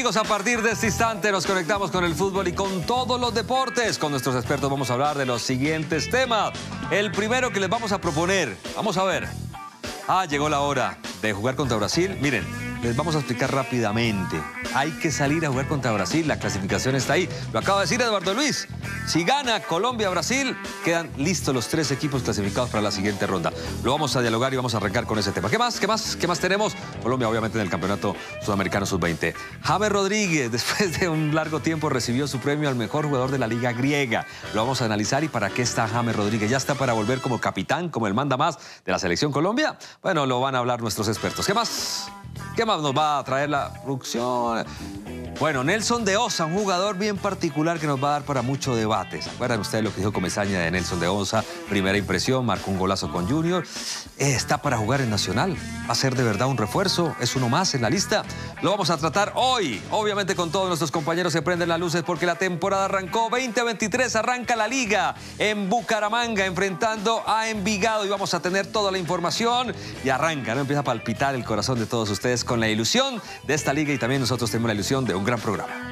Amigos, a partir de este instante nos conectamos con el fútbol y con todos los deportes. Con nuestros expertos vamos a hablar de los siguientes temas. El primero que les vamos a proponer, vamos a ver. Ah, llegó la hora de jugar contra Brasil. Miren, les vamos a explicar rápidamente. Hay que salir a jugar contra Brasil, la clasificación está ahí. Lo acaba de decir Eduardo Luis. Si gana Colombia-Brasil, quedan listos los tres equipos clasificados para la siguiente ronda. Lo vamos a dialogar y vamos a arrancar con ese tema. ¿Qué más? ¿Qué más? ¿Qué más tenemos? Colombia, obviamente, en el Campeonato Sudamericano Sub-20. Javier Rodríguez, después de un largo tiempo, recibió su premio al mejor jugador de la Liga Griega. Lo vamos a analizar y para qué está James Rodríguez. ¿Ya está para volver como capitán, como el manda más de la Selección Colombia? Bueno, lo van a hablar nuestros expertos. ¿Qué más? ¿Qué más nos va a traer la producción? Bueno, Nelson de Osa, un jugador bien particular que nos va a dar para mucho debate. ¿Se acuerdan ustedes lo que dijo Comesaña de Nelson de Osa? Primera impresión, marcó un golazo con Junior. Eh, está para jugar en Nacional. Va a ser de verdad un refuerzo. Es uno más en la lista. Lo vamos a tratar hoy. Obviamente con todos nuestros compañeros se prenden las luces porque la temporada arrancó. 2023 arranca la liga en Bucaramanga enfrentando a Envigado. Y vamos a tener toda la información. Y arranca, ¿no? Empieza a palpitar el corazón de todos ustedes con la ilusión de esta liga y también nosotros tenemos la ilusión de un gran programa.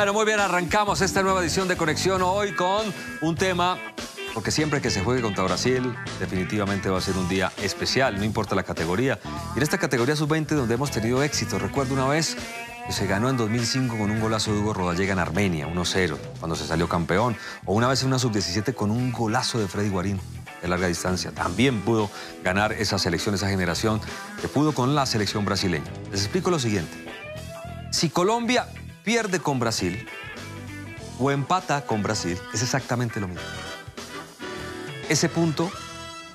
Bueno, muy bien, arrancamos esta nueva edición de Conexión hoy con un tema, porque siempre que se juegue contra Brasil, definitivamente va a ser un día especial, no importa la categoría. Y en esta categoría sub-20 donde hemos tenido éxito, recuerdo una vez que se ganó en 2005 con un golazo de Hugo Rodallega en Armenia, 1-0, cuando se salió campeón, o una vez en una sub-17 con un golazo de Freddy Guarín de larga distancia. También pudo ganar esa selección, esa generación que pudo con la selección brasileña. Les explico lo siguiente. Si Colombia pierde con Brasil o empata con Brasil, es exactamente lo mismo. Ese punto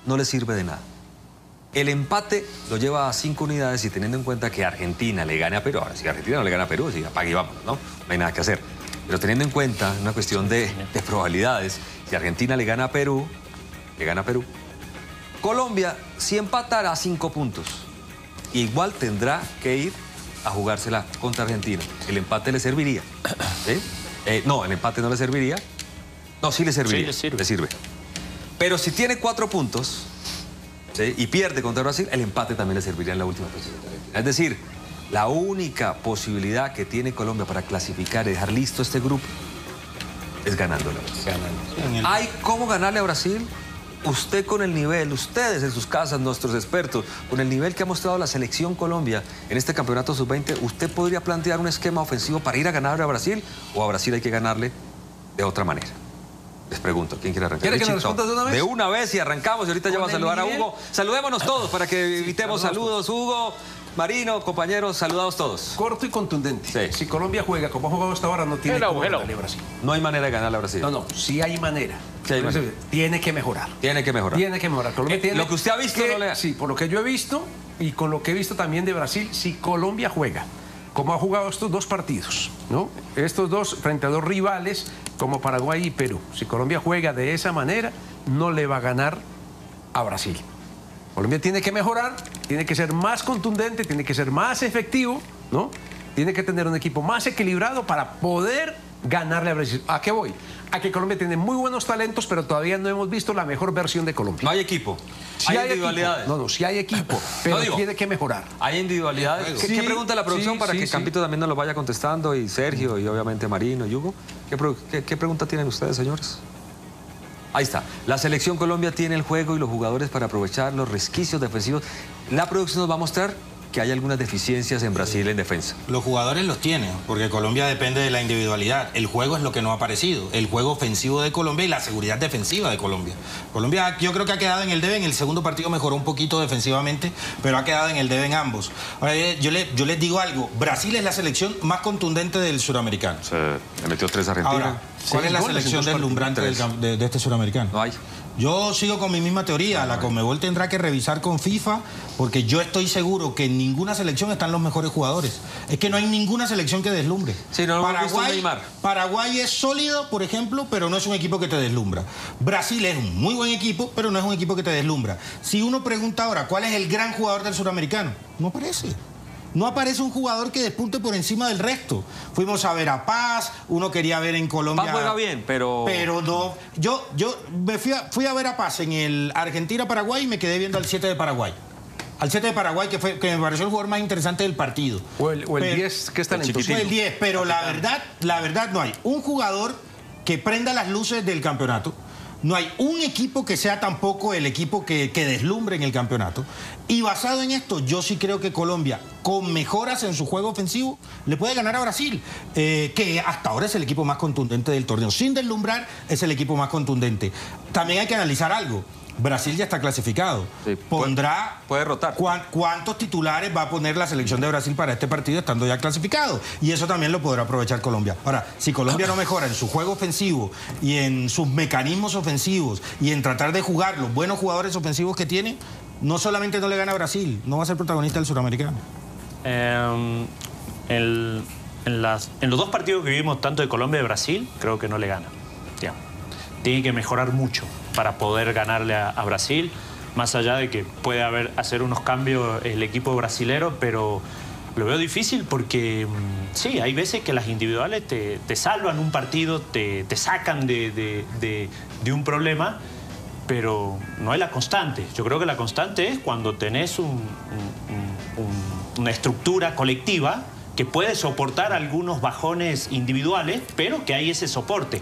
no le sirve de nada. El empate lo lleva a cinco unidades y teniendo en cuenta que Argentina le gane a Perú, ahora si Argentina no le gana a Perú, si apague y vamos, ¿no? No hay nada que hacer. Pero teniendo en cuenta una cuestión de, de probabilidades, si Argentina le gana a Perú, le gana a Perú, Colombia si empatará cinco puntos. Igual tendrá que ir a jugársela contra Argentina. El empate le serviría. Eh, no, el empate no le serviría. No, sí le serviría. Sí, le sirve. Le sirve. Pero si tiene cuatro puntos y pierde contra Brasil, el empate también le serviría en la última posición. Es decir, la única posibilidad que tiene Colombia para clasificar y dejar listo este grupo es ganándolo. Ganando. ¿Hay cómo ganarle a Brasil? Usted con el nivel, ustedes en sus casas, nuestros expertos, con el nivel que ha mostrado la selección Colombia en este campeonato sub-20, ¿usted podría plantear un esquema ofensivo para ir a ganarle a Brasil o a Brasil hay que ganarle de otra manera? Les pregunto, ¿quién quiere arrancar? ¿Quiere que nos de una vez? De una vez y arrancamos y ahorita ya ¿Con va a saludar a? Hugo. Saludémonos todos para que evitemos saludos. Hugo, Marino, compañeros, saludados todos. Corto y contundente. Sí. Si Colombia juega como ha jugado hasta ahora, no tiene Hello, cómo hello. ganarle a Brasil. No hay manera de ganarle a Brasil. No, no, sí hay manera. Sí hay manera. Tiene que mejorar. Tiene que mejorar. Tiene que mejorar. Colombia Eh, tiene lo que usted ha visto que- no le- Sí, por lo que yo he visto y con lo que he visto también de Brasil, si Colombia juega como ha jugado estos dos partidos, ¿no? Estos dos frente a dos rivales como Paraguay y Perú. Si Colombia juega de esa manera, no le va a ganar a Brasil. Colombia tiene que mejorar, tiene que ser más contundente, tiene que ser más efectivo, ¿no? Tiene que tener un equipo más equilibrado para poder ganarle a Brasil. ¿A qué voy? A que Colombia tiene muy buenos talentos, pero todavía no hemos visto la mejor versión de Colombia. No hay equipo. Sí hay, equipo. individualidades. No, no, sí hay equipo, pero digo. tiene que mejorar. Hay individualidades. ¿Qué, Sí, qué pregunta la producción sí, para sí, que sí. Campito también nos lo vaya contestando? Y Sergio, y obviamente Marino y Hugo. ¿Qué, qué- qué pregunta tienen ustedes, señores? Ahí está. La selección Colombia tiene el juego y los jugadores para aprovechar los resquicios defensivos. La producción nos va a mostrar que hay algunas deficiencias en Brasil en defensa. Los jugadores los tienen, porque Colombia depende de la individualidad. El juego es lo que no ha aparecido. El juego ofensivo de Colombia y la seguridad defensiva de Colombia. Colombia yo creo que ha quedado en el debe. En el segundo partido mejoró un poquito defensivamente, pero ha quedado en el debe en ambos. Eh, yo, le, yo les digo algo. Brasil es la selección más contundente del suramericano. Se le metió tres a Argentina. ¿cuál es la selección deslumbrante de, de este suramericano? No hay. Yo sigo con mi misma teoría. La Conmebol tendrá que revisar con FIFA porque yo estoy seguro que en ninguna selección están los mejores jugadores. Es que no hay ninguna selección que deslumbre. Sí, no Paraguay, Paraguay es sólido, por ejemplo, pero no es un equipo que te deslumbra. Brasil es un muy buen equipo, pero no es un equipo que te deslumbra. Si uno pregunta ahora cuál es el gran jugador del suramericano, no aparece no aparece un jugador que despunte por encima del resto. Fuimos a ver a Paz, uno quería ver en Colombia. Paz juega bien, pero. Pero no. Yo, yo me fui a, fui a ver a Paz en el Argentina-Paraguay y me quedé viendo al 7 de Paraguay. Al 7 de Paraguay, que, fue, que me pareció el jugador más interesante del partido. O el, 10, que está en el el 10, pero la verdad, la verdad no hay. Un jugador que prenda las luces del campeonato no hay un equipo que sea tampoco el equipo que, deslumbre en el campeonato. Y basado en esto, yo sí creo que Colombia, con mejoras en su juego ofensivo, le puede ganar a Brasil, eh, que hasta ahora es el equipo más contundente del torneo. Sin deslumbrar, es el equipo más contundente. También hay que analizar algo. Brasil ya está clasificado. Pondrá. Puede, rotar. ¿Cuántos titulares va a poner la selección de Brasil para este partido estando ya clasificado? Y eso también lo podrá aprovechar Colombia. Ahora, si Colombia no mejora en su juego ofensivo y en sus mecanismos ofensivos y en tratar de jugar los buenos jugadores ofensivos que tiene, no solamente no le gana a Brasil, no va a ser protagonista del suramericano. Em, en, las, en los dos partidos que vivimos, tanto de Colombia y de Brasil, creo que no le gana. Ya. Tiene que mejorar mucho para poder ganarle a, Brasil, más allá de que puede haber, hacer unos cambios el equipo brasilero, pero lo veo difícil porque mm, sí, hay veces que las individuales te, salvan un partido, te, sacan de, un problema, pero no es la constante. Yo creo que la constante es cuando tenés una estructura colectiva que puede soportar algunos bajones individuales, pero que hay ese soporte.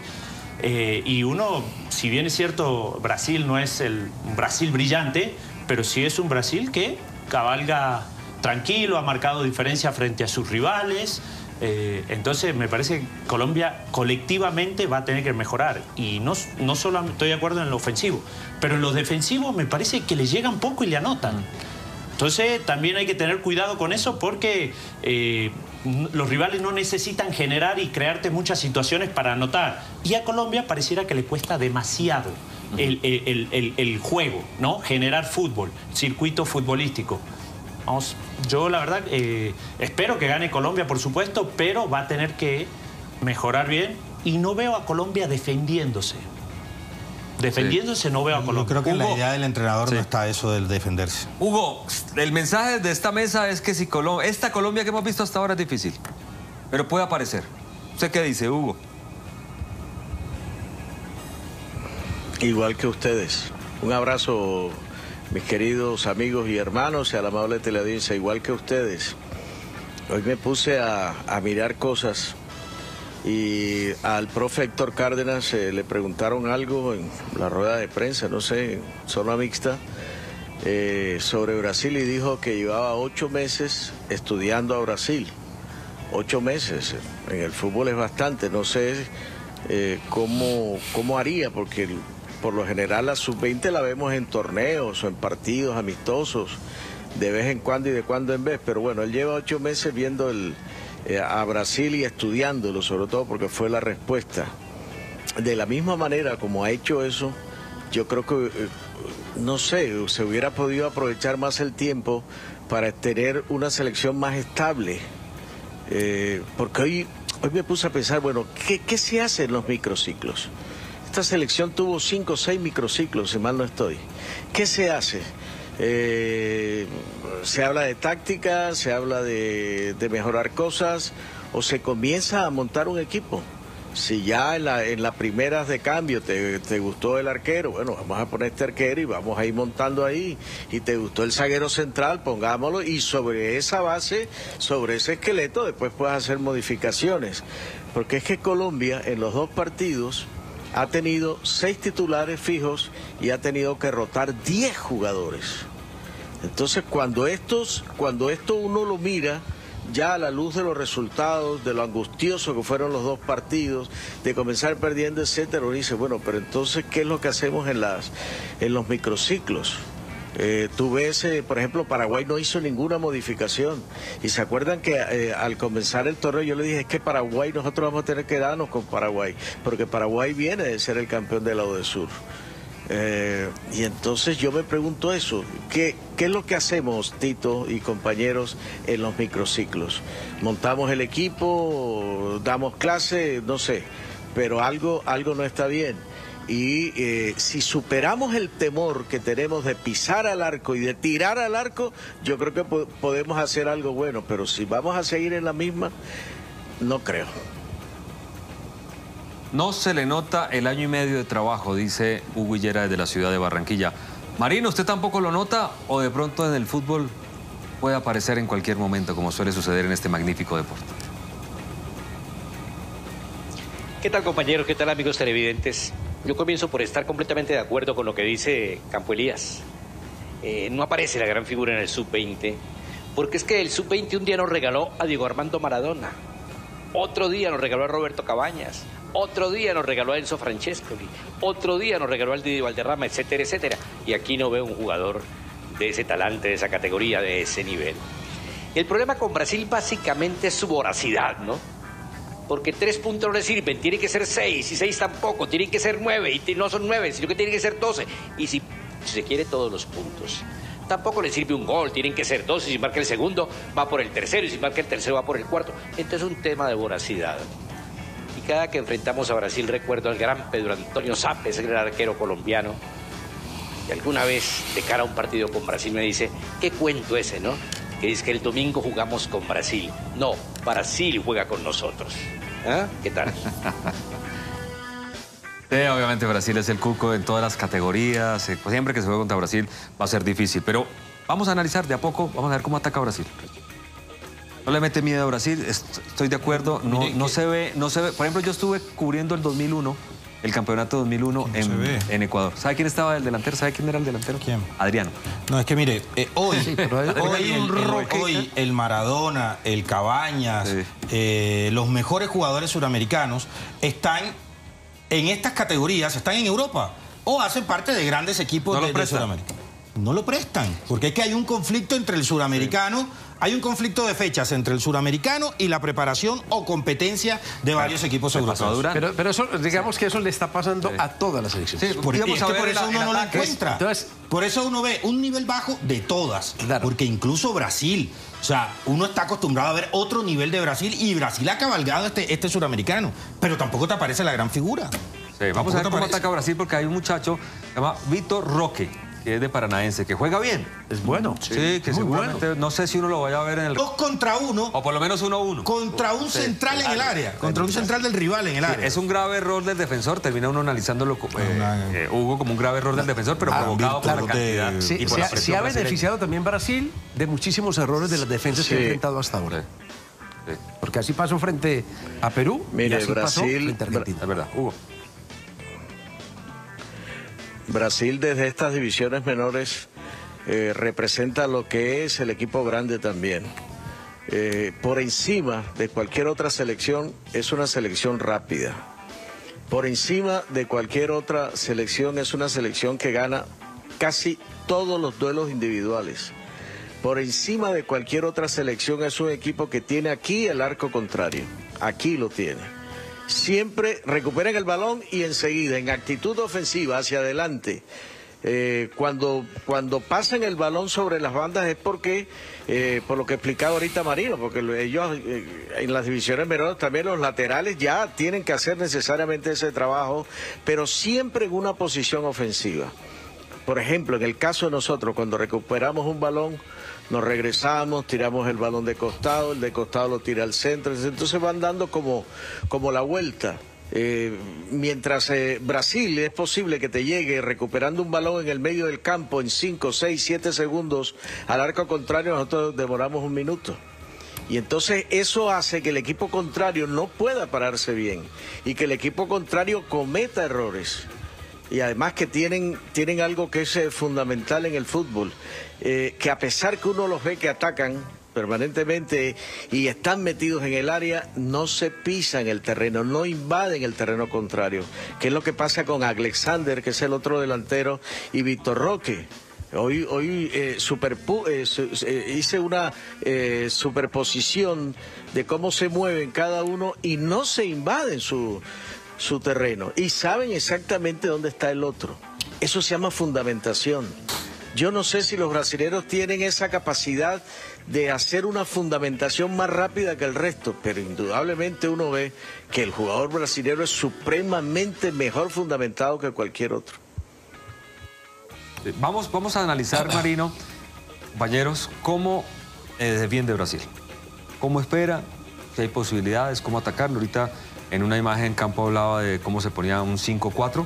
Eh, y uno, si bien es cierto, Brasil no es el Brasil brillante, pero sí es un Brasil que cabalga tranquilo, ha marcado diferencia frente a sus rivales. Eh, entonces me parece que Colombia colectivamente va a tener que mejorar. Y no, no solo estoy de acuerdo en lo ofensivo, pero en los defensivos me parece que le llegan poco y le anotan. Entonces también hay que tener cuidado con eso porque eh, los rivales no necesitan generar y crearte muchas situaciones para anotar. Y a Colombia pareciera que le cuesta demasiado el, juego, ¿no? Generar fútbol, circuito futbolístico. Vamos, yo la verdad eh, espero que gane Colombia, por supuesto, pero va a tener que mejorar bien y no veo a Colombia defendiéndose. Defendiéndose no veo a Colombia. Yo creo que en la idea del entrenador no está eso del defenderse. Hugo, el mensaje de esta mesa es que si Colombia, esta Colombia que hemos visto hasta ahora es difícil, pero puede aparecer. ¿Usted qué dice, Hugo? Igual que ustedes. Un abrazo, mis queridos amigos y hermanos y a la amable teleaudiencia, igual que ustedes. Hoy me puse a, a mirar cosas y al profe Héctor Cárdenas eh, le preguntaron algo en la rueda de prensa, no sé, zona mixta, eh, sobre Brasil y dijo que llevaba ocho meses estudiando a Brasil. Ocho meses, en el fútbol es bastante, no sé eh, cómo, cómo haría, porque por lo general la sub-20 la vemos en torneos o en partidos amistosos, de vez en cuando y de cuando en vez, pero bueno, él lleva ocho meses viendo el eh, a Brasil y estudiándolo, sobre todo porque fue la respuesta. De la misma manera como ha hecho eso, yo creo que, eh, no sé, se hubiera podido aprovechar más el tiempo para tener una selección más estable. Eh, porque hoy, hoy me puse a pensar, bueno, ¿qué, ¿qué se hace en los microciclos? Esta selección tuvo cinco o seis microciclos, si mal no estoy. ¿Qué se hace? Eh, se habla de táctica, se habla de, mejorar cosas o se comienza a montar un equipo. Si ya en, la, en las primeras de cambio te, gustó el arquero, bueno, vamos a poner este arquero y vamos a ir montando ahí. Y te gustó el zaguero central, pongámoslo. Y sobre esa base, sobre ese esqueleto, después puedes hacer modificaciones. Porque es que Colombia en los dos partidos ha tenido seis titulares fijos y ha tenido que rotar diez jugadores. Entonces, cuando estos, cuando esto uno lo mira, ya a la luz de los resultados, de lo angustioso que fueron los dos partidos, de comenzar perdiendo, etcétera, uno dice, bueno, pero entonces, ¿qué es lo que hacemos en las, en los microciclos? Eh, tú ves, eh, por ejemplo, Paraguay no hizo ninguna modificación. Y se acuerdan que eh, al comenzar el torneo yo le dije, es que Paraguay, nosotros vamos a tener que darnos con Paraguay, porque Paraguay viene de ser el campeón del lado del sur. Eh, y entonces yo me pregunto eso, ¿qué, ¿qué es lo que hacemos, Tito y compañeros, en los microciclos? ¿Montamos el equipo, damos clase? No sé, pero algo, algo no está bien. Y eh, si superamos el temor que tenemos de pisar al arco y de tirar al arco, yo creo que po- podemos hacer algo bueno, pero si vamos a seguir en la misma, no creo. No se le nota el año y medio de trabajo, dice Hugo Hillera desde la ciudad de Barranquilla. Marino, ¿usted tampoco lo nota o de pronto en el fútbol puede aparecer en cualquier momento, como suele suceder en este magnífico deporte? ¿Qué tal compañeros? ¿Qué tal amigos televidentes? Yo comienzo por estar completamente de acuerdo con lo que dice Campo Elías. Eh, no aparece la gran figura en el sub-20, porque es que el sub-20 un día nos regaló a Diego Armando Maradona, otro día nos regaló a Roberto Cabañas, otro día nos regaló a Enzo Francescoli, otro día nos regaló al Didi Valderrama, etcétera, etcétera. Y aquí no veo un jugador de ese talante, de esa categoría, de ese nivel. El problema con Brasil básicamente es su voracidad, ¿no? Porque tres puntos no le sirven, tiene que ser seis, y seis tampoco, tienen que ser nueve, y no son nueve, sino que tienen que ser doce. Y si, si se quiere todos los puntos, tampoco le sirve un gol, tienen que ser dos, y si marca el segundo, va por el tercero, y si marca el tercero, va por el cuarto. Entonces es un tema de voracidad. Y cada que enfrentamos a Brasil recuerdo al gran Pedro Antonio Zapes, el gran arquero colombiano, y alguna vez de cara a un partido con Brasil me dice, ¿qué cuento ese, no? Que dice que el domingo jugamos con Brasil. No, Brasil juega con nosotros. ¿Ah? ¿Qué tal? Sí, obviamente Brasil es el cuco en todas las categorías. eh, siempre que se juegue contra Brasil va a ser difícil. Pero vamos a analizar de a poco, vamos a ver cómo ataca Brasil. No le mete miedo a Brasil, est- estoy de acuerdo. No, no se ve, no se ve. Por ejemplo, yo estuve cubriendo el 2001, el campeonato 2001 se en, en Ecuador. ¿Sabe quién estaba el delantero? ¿Sabe quién era el delantero? ¿Quién? Adriano. No, es que mire, eh, hoy, pero hay- hoy, el, hoy el Maradona, el Cabañas, Sí. eh, los mejores jugadores suramericanos están en estas categorías, están en Europa o hacen parte de grandes equipos No de, de. Sudamérica. No lo prestan, porque es que hay un conflicto entre el suramericano, hay un conflicto de fechas entre el suramericano y la preparación o competencia de varios equipos europeos. Pero, pero eso, digamos que eso le está pasando a todas las selecciones. Sí, Por, y es a que ver por eso uno no lo ataque. encuentra. Entonces- por eso uno ve un nivel bajo de todas. Claro. Porque incluso Brasil, o sea, uno está acostumbrado a ver otro nivel de Brasil y Brasil ha cabalgado este, este suramericano. Pero tampoco te aparece la gran figura. Sí, vamos a ver cómo aparece. ataca Brasil porque hay un muchacho se llama Víctor Roque, que es de Paranaense, que juega bien. Es bueno. Sí, que seguramente, no sé si uno lo vaya a ver en el... Dos contra uno, O por lo menos uno a uno. contra un Sí. central en el área. Contra un central del rival en el Sí, área. es un grave error del defensor, termina uno analizándolo, eh, eh, Hugo, como un grave error del defensor, pero provocado por la de- cantidad Sí, y por se, la ha, presión se ha brasileña. beneficiado también Brasil de muchísimos errores de las defensas que ha enfrentado hasta ahora. Sí, sí, Porque así pasó frente a Perú y Mire, así pasó Brasil- frente a Argentina. es verdad, Hugo. Brasil desde estas divisiones menores eh, representa lo que es el equipo grande también. Eh, por encima de cualquier otra selección es una selección rápida. Por encima de cualquier otra selección es una selección que gana casi todos los duelos individuales. Por encima de cualquier otra selección es un equipo que tiene aquí el arco contrario. Aquí lo tiene siempre recuperan el balón y enseguida, en actitud ofensiva, hacia adelante. eh, cuando, cuando pasan el balón sobre las bandas es porque, eh, por lo que explicaba ahorita Marino, porque lo- ellos eh, en las divisiones menores también los laterales ya tienen que hacer necesariamente ese trabajo, pero siempre en una posición ofensiva. Por ejemplo, en el caso de nosotros, cuando recuperamos un balón, nos regresamos, tiramos el balón de costado, el de costado lo tira al centro, entonces van dando como, como la vuelta. Eh, mientras eh, Brasil es posible que te llegue recuperando un balón en el medio del campo en 5, 6, 7 segundos al arco contrario, nosotros demoramos un minuto. Y entonces eso hace que el equipo contrario no pueda pararse bien y que el equipo contrario cometa errores. y además que tienen, tienen algo que es eh, fundamental en el fútbol, eh, que a pesar que uno los ve que atacan permanentemente y están metidos en el área, no se pisan el terreno, no invaden el terreno contrario, que es lo que pasa con Alexander, que es el otro delantero, y Víctor Roque. Hoy, hoy eh, superpu- eh, eh, hice una eh, superposición de cómo se mueven cada uno y no se invaden su, su terreno y saben exactamente dónde está el otro. Eso se llama fundamentación. Yo no sé si los brasileños tienen esa capacidad de hacer una fundamentación más rápida que el resto, pero indudablemente uno ve que el jugador brasileño es supremamente mejor fundamentado que cualquier otro. Vamos, vamos a analizar, Marino, compañeros, cómo eh, defiende Brasil. ¿Cómo espera? Si hay posibilidades, cómo atacarlo. Ahorita en una imagen en campo hablaba de cómo se ponía un 5-4.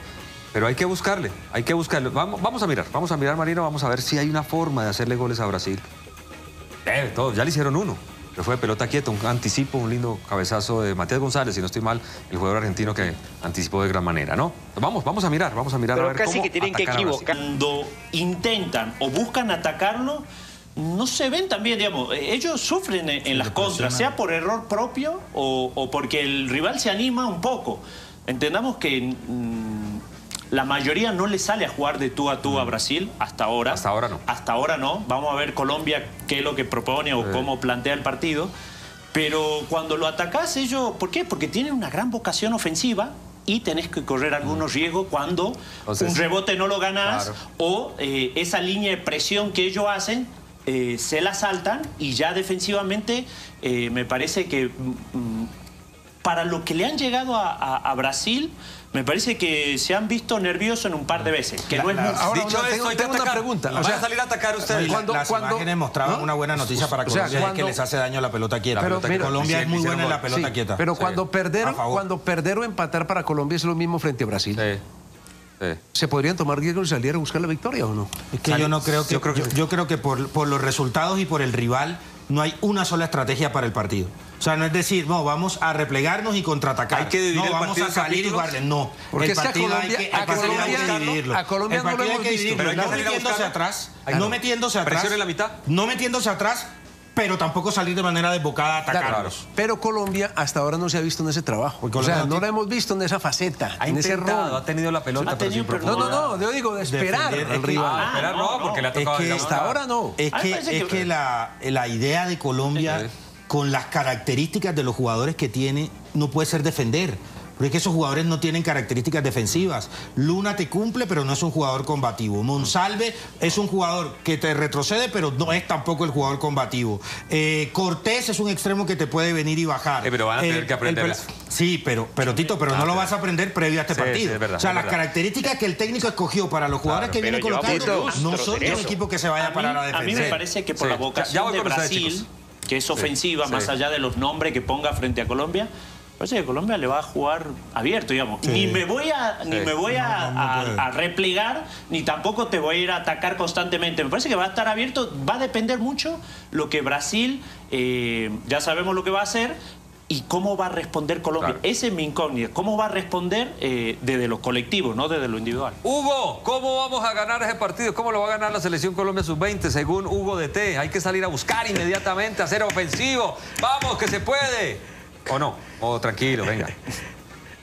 Pero hay que buscarle, hay que buscarle. Vamos, vamos a mirar, vamos a mirar, Marino, vamos a ver si hay una forma de hacerle goles a Brasil. Debe, todo, ya le hicieron uno. Que fue de pelota quieta, un anticipo, un lindo cabezazo de Matías González, si no estoy mal, el jugador argentino que anticipó de gran manera, ¿no? Vamos, vamos a mirar, vamos a mirar a Pero ver casi cómo que tienen que a equivocar. Cuando intentan o buscan atacarlo, no se ven también, digamos, eh, ellos sufren en, en las contras, sea por error propio o, o porque el rival se anima un poco. Entendamos que mm, la mayoría no le sale a jugar de tú a tú a Brasil hasta ahora. Mm. Hasta ahora no. Hasta ahora no. Vamos a ver Colombia qué es lo que propone o cómo plantea el partido. Pero cuando lo atacás ellos, ¿por qué? Porque tienen una gran vocación ofensiva y tenés que correr algunos riesgos cuando Entonces, un rebote no lo ganás claro. o eh, esa línea de presión que ellos hacen eh, se la saltan y ya defensivamente eh, me parece que mm, mm, para lo que le han llegado a, a- a Brasil me parece que se han visto nerviosos en un par de veces que no es mucho. ahora, Dicho tengo- que tengo una pregunta. O sea, a salir a atacar ustedes. La- Cuando- las cuando- imágenes mostraban ¿no? una buena noticia para O sea, Colombia, es que cuando- les hace daño la pelota quieta. Pero Pero, mira, Colombia sí, es muy buena en la pelota Sí, quieta. Pero Sí. cuando perder, cuando perder o empatar para Colombia es lo mismo frente a Brasil. Sí, sí. ¿Se podrían tomar riesgos y salir a buscar la victoria o no? Es que yo no creo que, yo creo que yo, sí. yo creo que por, por los resultados y por el rival no hay una sola estrategia para el partido. O sea, no es decir, no, vamos a replegarnos y contraatacar. Hay que dividir no, el vamos a salir y guardar. No, Porque el es que a partido hay que, a hay que Colombia- dividirlo. a Colombia el no lo hay hemos que visto. dividirlo, Pero hay que no salir a metiéndose atrás, que- no metiéndose atrás. Presión en la mitad. No metiéndose atrás, pero tampoco salir de manera desbocada a atacarlos. Claro. Pero Colombia hasta ahora no se ha visto en ese trabajo. Porque O sea, no la hemos visto en esa faceta, Ha en ese rol. ha tenido la pelota, Ha pero tenido, sin pero No, no, no, yo digo de esperar al es que- rival. Ah, esperar no, no, porque le ha Es tocado que la hasta ahora no. Es que, es que- que la, la idea de Colombia. Con las características de los jugadores que tiene, no puede ser defender. Porque es que esos jugadores no tienen características defensivas. Luna te cumple, pero no es un jugador combativo. Monsalve es un jugador que te retrocede, pero no es tampoco el jugador combativo. Eh, Cortés es un extremo que te puede venir y bajar. Eh, pero van a tener El- que aprender el- eso. Sí, pero, pero Tito, pero no lo vas a aprender previo a este Sí, sí, partido. es verdad, o sea, es las verdad. características que el técnico escogió para los jugadores Claro, que viene colocando no son de un equipo que se vaya a parar a a defender. mí me parece que por Sí. la Ya- vocación ya voy de ustedes, Brasil, chicos. Que es ofensiva, sí. más allá de los nombres que ponga frente a Colombia, parece que Colombia le va a jugar abierto, digamos. Sí. Ni me voy a, ni me voy a, No, no, no a- puede. a replegar, ni tampoco te voy a ir a atacar constantemente. Me parece que va a estar abierto, va a depender mucho lo que Brasil, eh, ya sabemos lo que va a hacer. ¿Y cómo va a responder Colombia? Claro. Ese es mi incógnita. ¿Cómo va a responder eh, desde los colectivos, no desde lo individual? Hugo, ¿cómo vamos a ganar ese partido? ¿Cómo lo va a ganar la selección Colombia sub-20 según Hugo de T? Hay que salir a buscar inmediatamente, hacer ofensivo. Vamos, que se puede. ¿O no? O tranquilo, venga.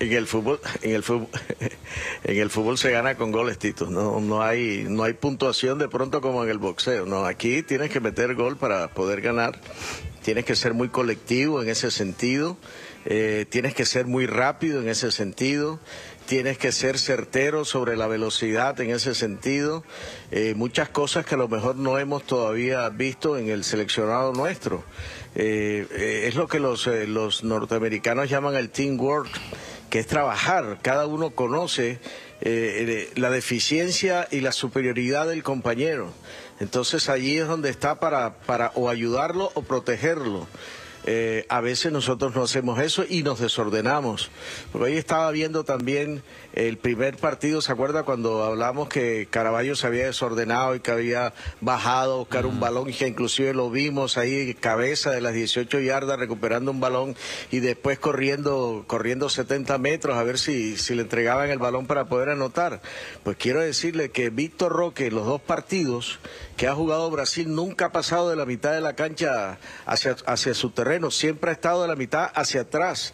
En el fútbol, en el fútbol, en el fútbol se gana con goles, Tito. No, no hay, no hay puntuación de pronto como en el boxeo. No, aquí tienes que meter gol para poder ganar. Tienes que ser muy colectivo en ese sentido. Eh, tienes que ser muy rápido en ese sentido. Tienes que ser certero sobre la velocidad en ese sentido. Eh, muchas cosas que a lo mejor no hemos todavía visto en el seleccionado nuestro. Eh, es lo que los, los norteamericanos llaman el teamwork, que es trabajar. Cada uno conoce la deficiencia y la superioridad del compañero. Entonces allí es donde está para, para o ayudarlo o protegerlo. eh, a veces nosotros no hacemos eso y nos desordenamos. Porque hoy estaba viendo también el primer partido, ¿se acuerda cuando hablamos que Caraballo se había desordenado y que había bajado a buscar un balón y que inclusive lo vimos ahí cabeza de las 18 yardas recuperando un balón y después corriendo corriendo 70 metros a ver si, si le entregaban el balón para poder anotar? Pues quiero decirle que Víctor Roque, los dos partidos que ha jugado Brasil, nunca ha pasado de la mitad de la cancha hacia, hacia su terreno, siempre ha estado de la mitad hacia atrás.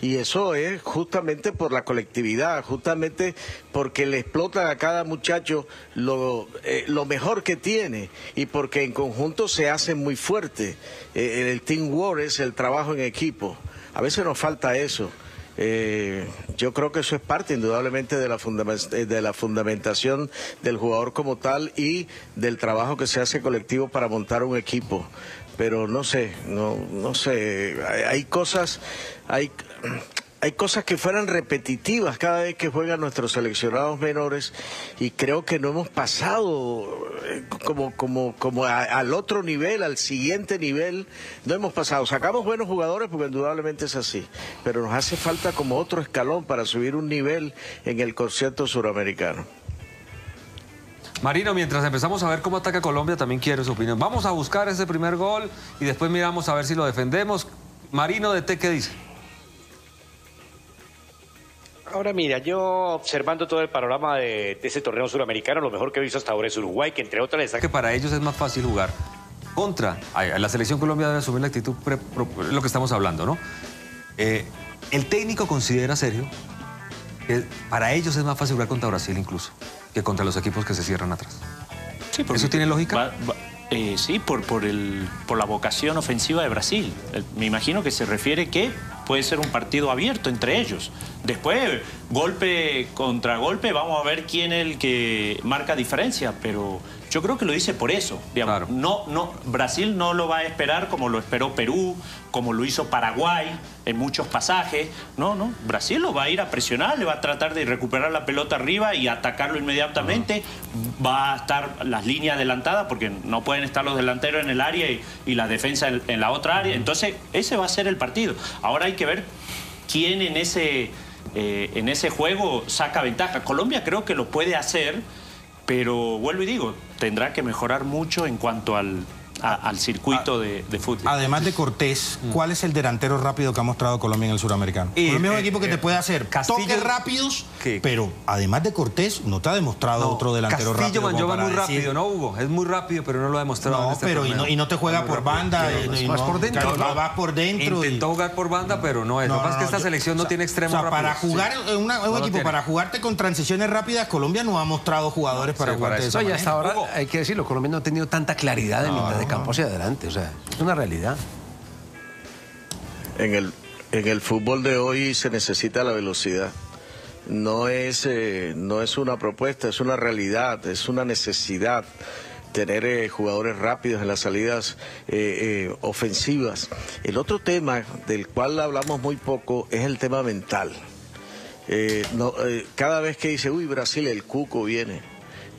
Y eso es justamente por la colectividad, justamente porque le explotan a cada muchacho lo, eh, lo mejor que tiene y porque en conjunto se hacen muy fuerte. Eh, el teamwork es el trabajo en equipo. A veces nos falta eso. Eh, yo creo que eso es parte indudablemente de la, eh, de la fundamentación del jugador como tal y del trabajo que se hace colectivo para montar un equipo. Pero no sé, no, no sé, hay, hay cosas, hay, hay cosas que fueran repetitivas cada vez que juegan nuestros seleccionados menores y creo que no hemos pasado eh, como, como, como al otro nivel, al siguiente nivel, no hemos pasado. Sacamos buenos jugadores porque indudablemente es así, pero nos hace falta como otro escalón para subir un nivel en el concierto suramericano. Marino, mientras empezamos a ver cómo ataca Colombia, también quiero su opinión. Vamos a buscar ese primer gol y después miramos a ver si lo defendemos. Marino de T, ¿qué dice? Ahora mira, yo observando todo el panorama de, de ese torneo suramericano, lo mejor que he visto hasta ahora es Uruguay, que entre otras está que para ellos es más fácil jugar contra. La selección Colombia debe asumir la actitud, pre- pro- lo que estamos hablando, ¿no? Eh, el técnico considera, Sergio, que para ellos es más fácil jugar contra Brasil incluso que contra los equipos que se cierran atrás. Sí, porque ¿Eso tiene lógica? va- va- eh, sí, por, por, el, por la vocación ofensiva de Brasil. El- me imagino que se refiere que puede ser un partido abierto entre ellos. Después, golpe contra golpe, vamos a ver quién es el que marca diferencia, pero yo creo que lo dice por eso. digamos. Claro. No, no, Brasil no lo va a esperar como lo esperó Perú, como lo hizo Paraguay en muchos pasajes. No, no. Brasil lo va a ir a presionar, le va a tratar de recuperar la pelota arriba y atacarlo inmediatamente. Va a estar las líneas adelantadas porque no pueden estar los delanteros en el área y, y la defensa en, en la otra área. Entonces, ese va a ser el partido. Ahora hay que ver quién en ese, eh, en ese juego saca ventaja. Colombia creo que lo puede hacer, pero vuelvo y digo, tendrá que mejorar mucho en cuanto al, a- al circuito de, de fútbol. Además de Cortés, ¿cuál es el delantero rápido que ha mostrado Colombia en el suramericano? Y, Colombia es un eh, equipo que eh, te puede hacer Castillo- toques rápidos, ¿Qué? pero además de Cortés, no te ha demostrado No, otro delantero Castillo rápido. Manllova para muy decir- rápido, ¿no, Hugo? Es muy rápido, pero no lo ha demostrado en No, este pero y no, y no te juega por rápido. banda. y- y vas no- por dentro, claro, ¿no? vas por dentro. y- Intentó jugar por banda, pero no es. lo que pasa es que esta yo- selección no o sea, tiene extremos o sea, para jugar Sí. en una- un equipo, para jugarte con transiciones rápidas, Colombia no ha mostrado jugadores para para de eso. esa y manera. hasta ahora, hay que decirlo, Colombia no ha tenido tanta claridad en mitad de campo hacia adelante. O sea, es una realidad. En el, en el fútbol de hoy se necesita la velocidad. No es, eh, no es una propuesta, es una realidad, es una necesidad tener eh, jugadores rápidos en las salidas eh, ofensivas. El otro tema del cual hablamos muy poco es el tema mental. Cada vez que dice, uy, Brasil, el Cuco viene.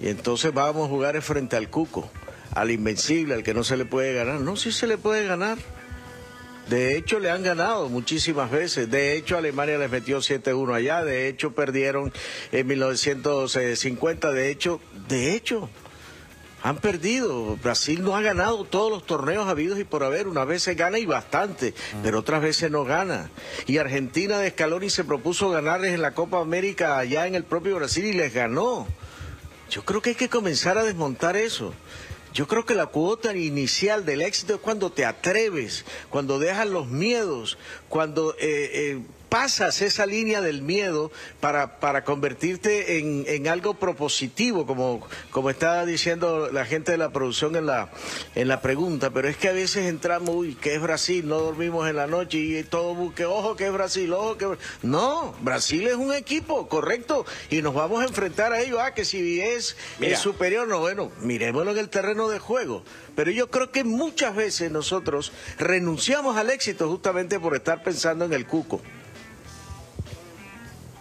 Y entonces vamos a jugar frente al Cuco, al invencible, al que no se le puede ganar. No, sí se le puede ganar. De hecho, le han ganado muchísimas veces. De hecho, Alemania les metió 7-1 allá. De hecho, perdieron en 1950. De hecho, de hecho, han perdido. Brasil no ha ganado todos los torneos habidos y por haber. Unas veces gana y bastante, pero otras veces no gana. Y Argentina de Scaloni se propuso ganarles en la Copa América allá en el propio Brasil y les ganó. Yo creo que hay que comenzar a desmontar eso. Yo creo que la cuota inicial del éxito es cuando te atreves, cuando dejas los miedos, cuando eh, eh, pasas esa línea del miedo para, para convertirte en, en algo propositivo, como, como está diciendo la gente de la producción en la, en la pregunta. Pero es que a veces entramos, uy, que es Brasil, no dormimos en la noche y todo, que ojo que es Brasil, ojo que... No, Brasil es un equipo, correcto, y nos vamos a enfrentar a ellos. Ah, que si es, es superior, no, bueno, miremoslo en el terreno de juego. Pero yo creo que muchas veces nosotros renunciamos al éxito justamente por estar pensando en el cuco.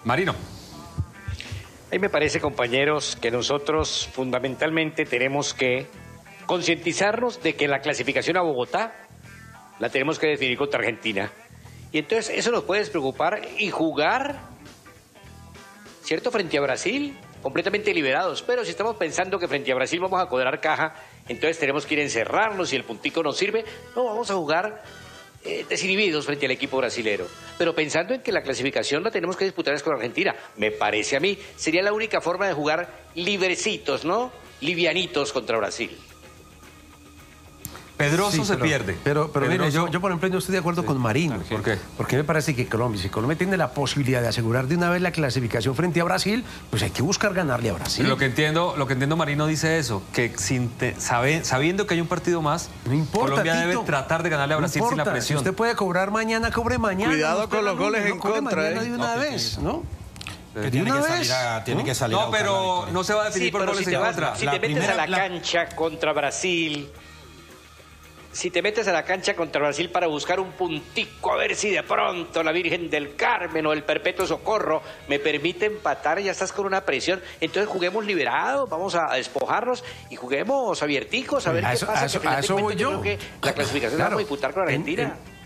Marino. A mí me parece, compañeros, que nosotros fundamentalmente tenemos que concientizarnos de que la clasificación a Bogotá la tenemos que definir contra Argentina. Y entonces eso nos puede preocupar y jugar, ¿cierto? Frente a Brasil, completamente liberados. Pero si estamos pensando que frente a Brasil vamos a cuadrar caja, entonces tenemos que ir a encerrarnos y el puntico nos sirve. No, vamos a jugar eh, desinhibidos frente al equipo brasilero. Pero pensando en que la clasificación la tenemos que disputar con Argentina, me parece a mí, sería la única forma de jugar librecitos, ¿no? Livianitos contra Brasil. Pedroso Sí, se pero- pierde. Pero, pero mire, yo, yo, por ejemplo no estoy de acuerdo con Marino. ¿Por qué? Porque me parece que Colombia, si Colombia tiene la posibilidad de asegurar de una vez la clasificación frente a Brasil, pues hay que buscar ganarle a Brasil. Lo que entiendo, lo que entiendo Marino dice eso, que sin te- sabe- sabiendo que hay un partido más, No importa, Colombia debe tratar de ganarle a No Brasil sin la presión. Si usted puede cobrar mañana, cobre mañana. Cuidado no con los goles en contra, ¿eh? de una vez, ¿no? Que De tiene una que vez, salir a, tiene ¿no? que salir a No, pero no se va a definir Sí, por goles si en contra. si La te metes primera- a la, la- cancha contra Brasil, si te metes a la cancha contra Brasil para buscar un puntico, a ver si de pronto la Virgen del Carmen o el Perpetuo Socorro me permite empatar, ya estás con una presión, entonces juguemos liberados, vamos a despojarnos y juguemos abierticos, a ver A qué eso- pasa. a eso- a voy yo. creo que la clasificación la Claro. vamos a disputar con En- Argentina. en-